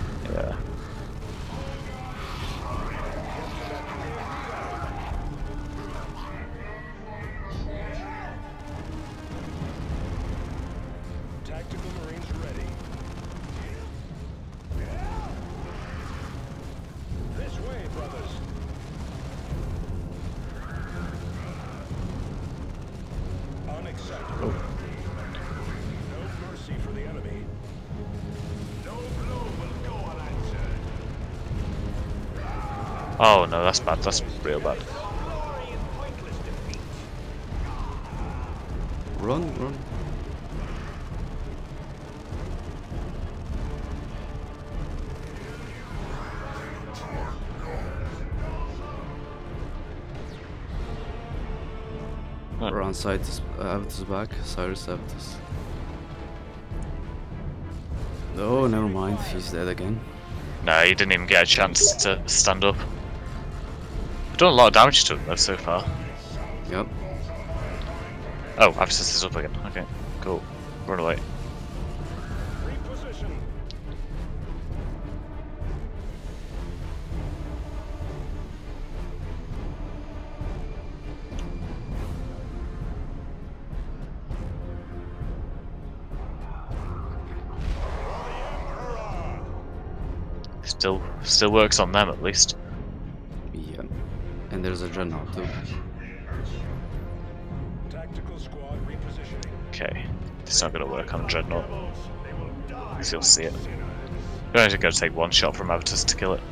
Bad. That's real bad. Glory in pointless defeat. Run, run. Huh. We're on site. Uh, Avitus back. Cyrus Avitus. Oh, never mind. He's dead again. No, he didn't even get a chance to stand up. We've done a lot of damage to him though so far. Yep. Oh, Abscess is up again. Okay, cool. Run away. Still, still works on them at least. Yep. And Dreadnought too. Tactical squad repositioning. Okay, it's not gonna work on Dreadnought. They will. Because you'll see it. You're only gonna take one shot from Avitus to kill it.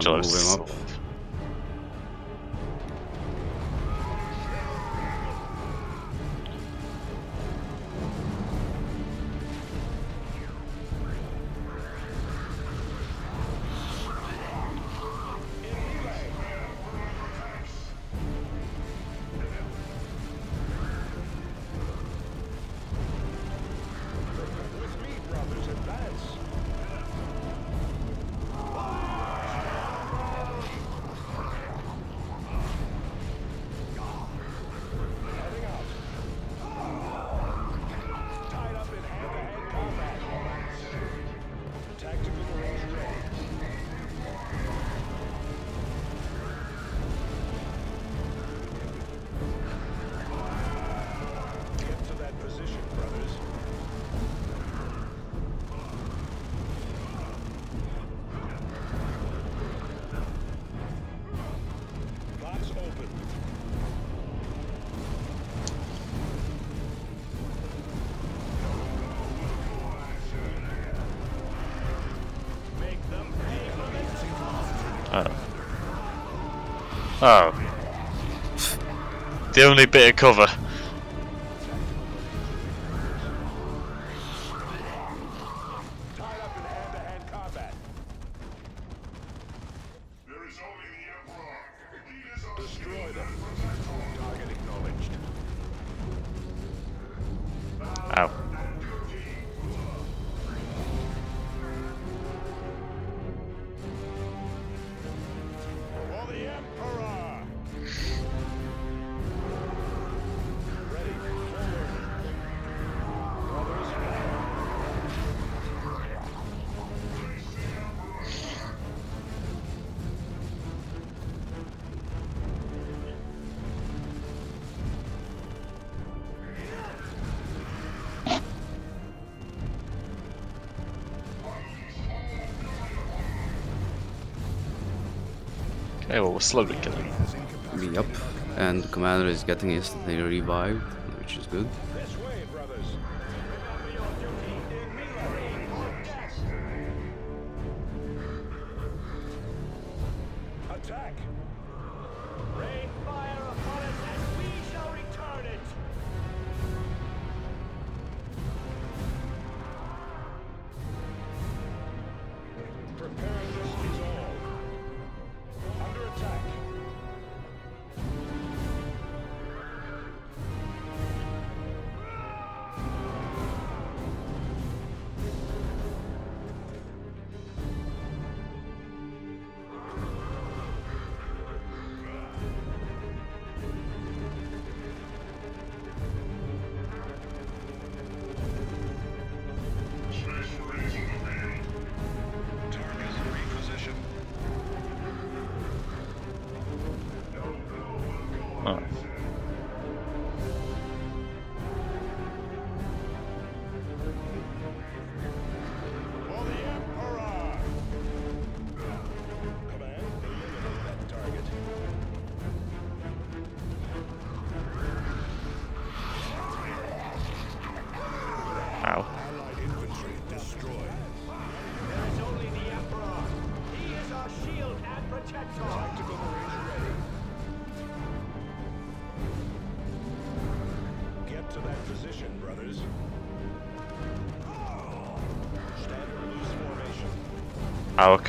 You Oh. The only bit of cover. Slowly killing. Yep. And the commander is getting instantly revived, which is good.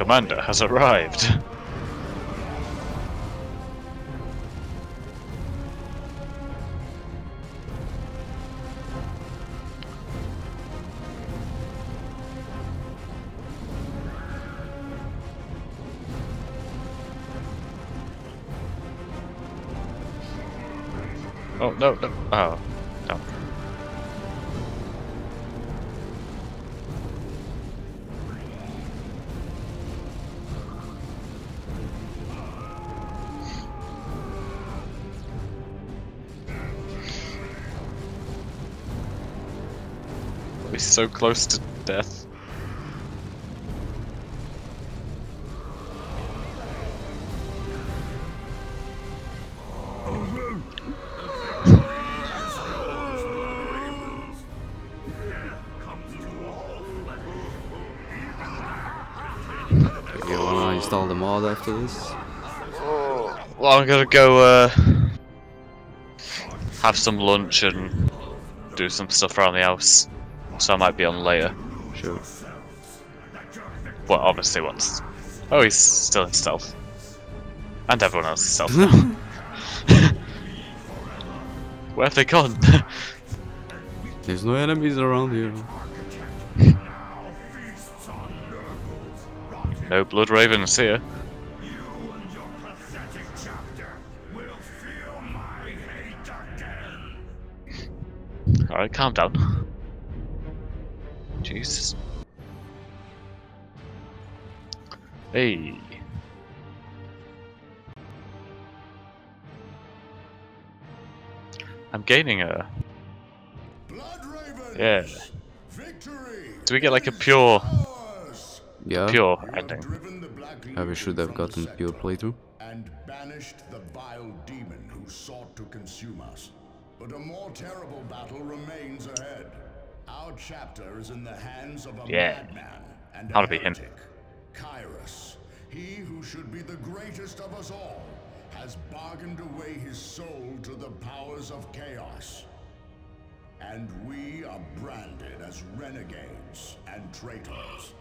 Commander has arrived. Oh no no. We're so close to death. You wanna install the mod after this? Well, I'm gonna go uh, have some lunch and do some stuff around the house. So I might be on later. Sure. Well, obviously once. Oh, he's still in stealth. And everyone else is stealth. Where have they gone? There's no enemies around here. no blood ravens here. Alright, calm down. Hey. I'm gaining a. Blood Ravens! Yeah. Victory! Do we get like a pure, Yeah. pure You have ending? driven the Black Uh, we should have gotten pure sector playthrough. And banished the vile demon who sought to consume us. But a more terrible battle remains ahead. Our chapter is in the hands of a Yeah. madman and Ought a to be him. Heretic. Kyras, he who should be the greatest of us all, has bargained away his soul to the powers of chaos. And we are branded as renegades and traitors.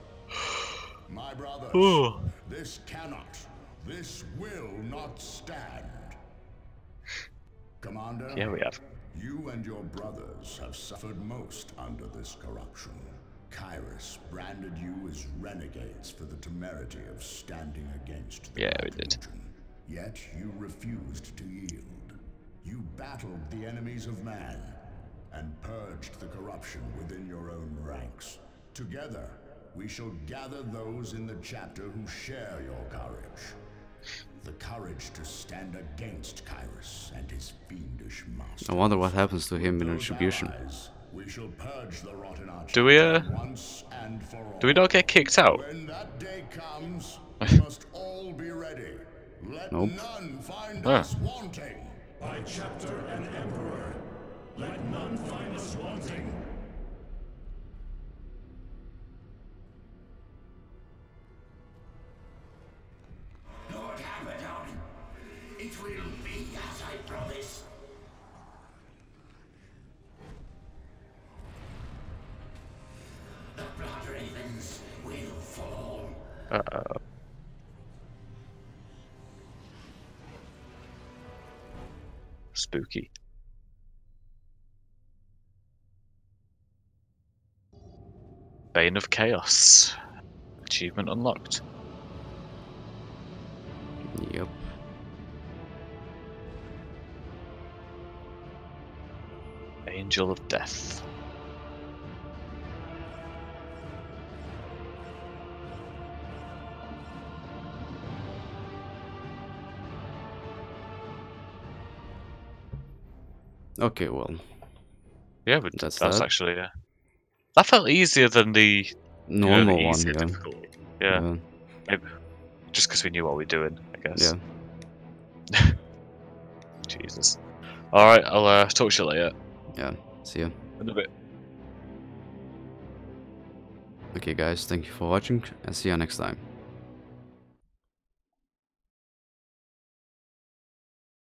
My brothers, this cannot, this will not stand. Commander, Yeah, we have. you and your brothers have suffered most under this corruption. Kyras branded you as renegades for the temerity of standing against the Yeah, we did. Yet you refused to yield. You battled the enemies of man and purged the corruption within your own ranks. Together, we shall gather those in the chapter who share your courage. The courage to stand against Kyras and his fiendish master. I wonder what happens to him in retribution. allies, we shall purge the rot in our Do we, uh, once and for all. Do we not get kicked out? When that day comes, we must all be ready. Let Nope. none find Ah. us wanting. By chapter and emperor, let none find us wanting. Lord Abaddon, it will be as I promised. The Blood Ravens will fall. Uh oh. Spooky. Bane of Chaos. Achievement unlocked. Yep. Angel of Death. Okay, well, Yeah, but That's that's, that. actually yeah. That felt easier than the normal early one, easier yeah. Yeah, maybe just because we knew what we were doing, I guess. Yeah. Jesus. All right, I'll uh, talk to you later. Yeah. See ya. In a bit. Okay, guys, thank you for watching, and see you next time.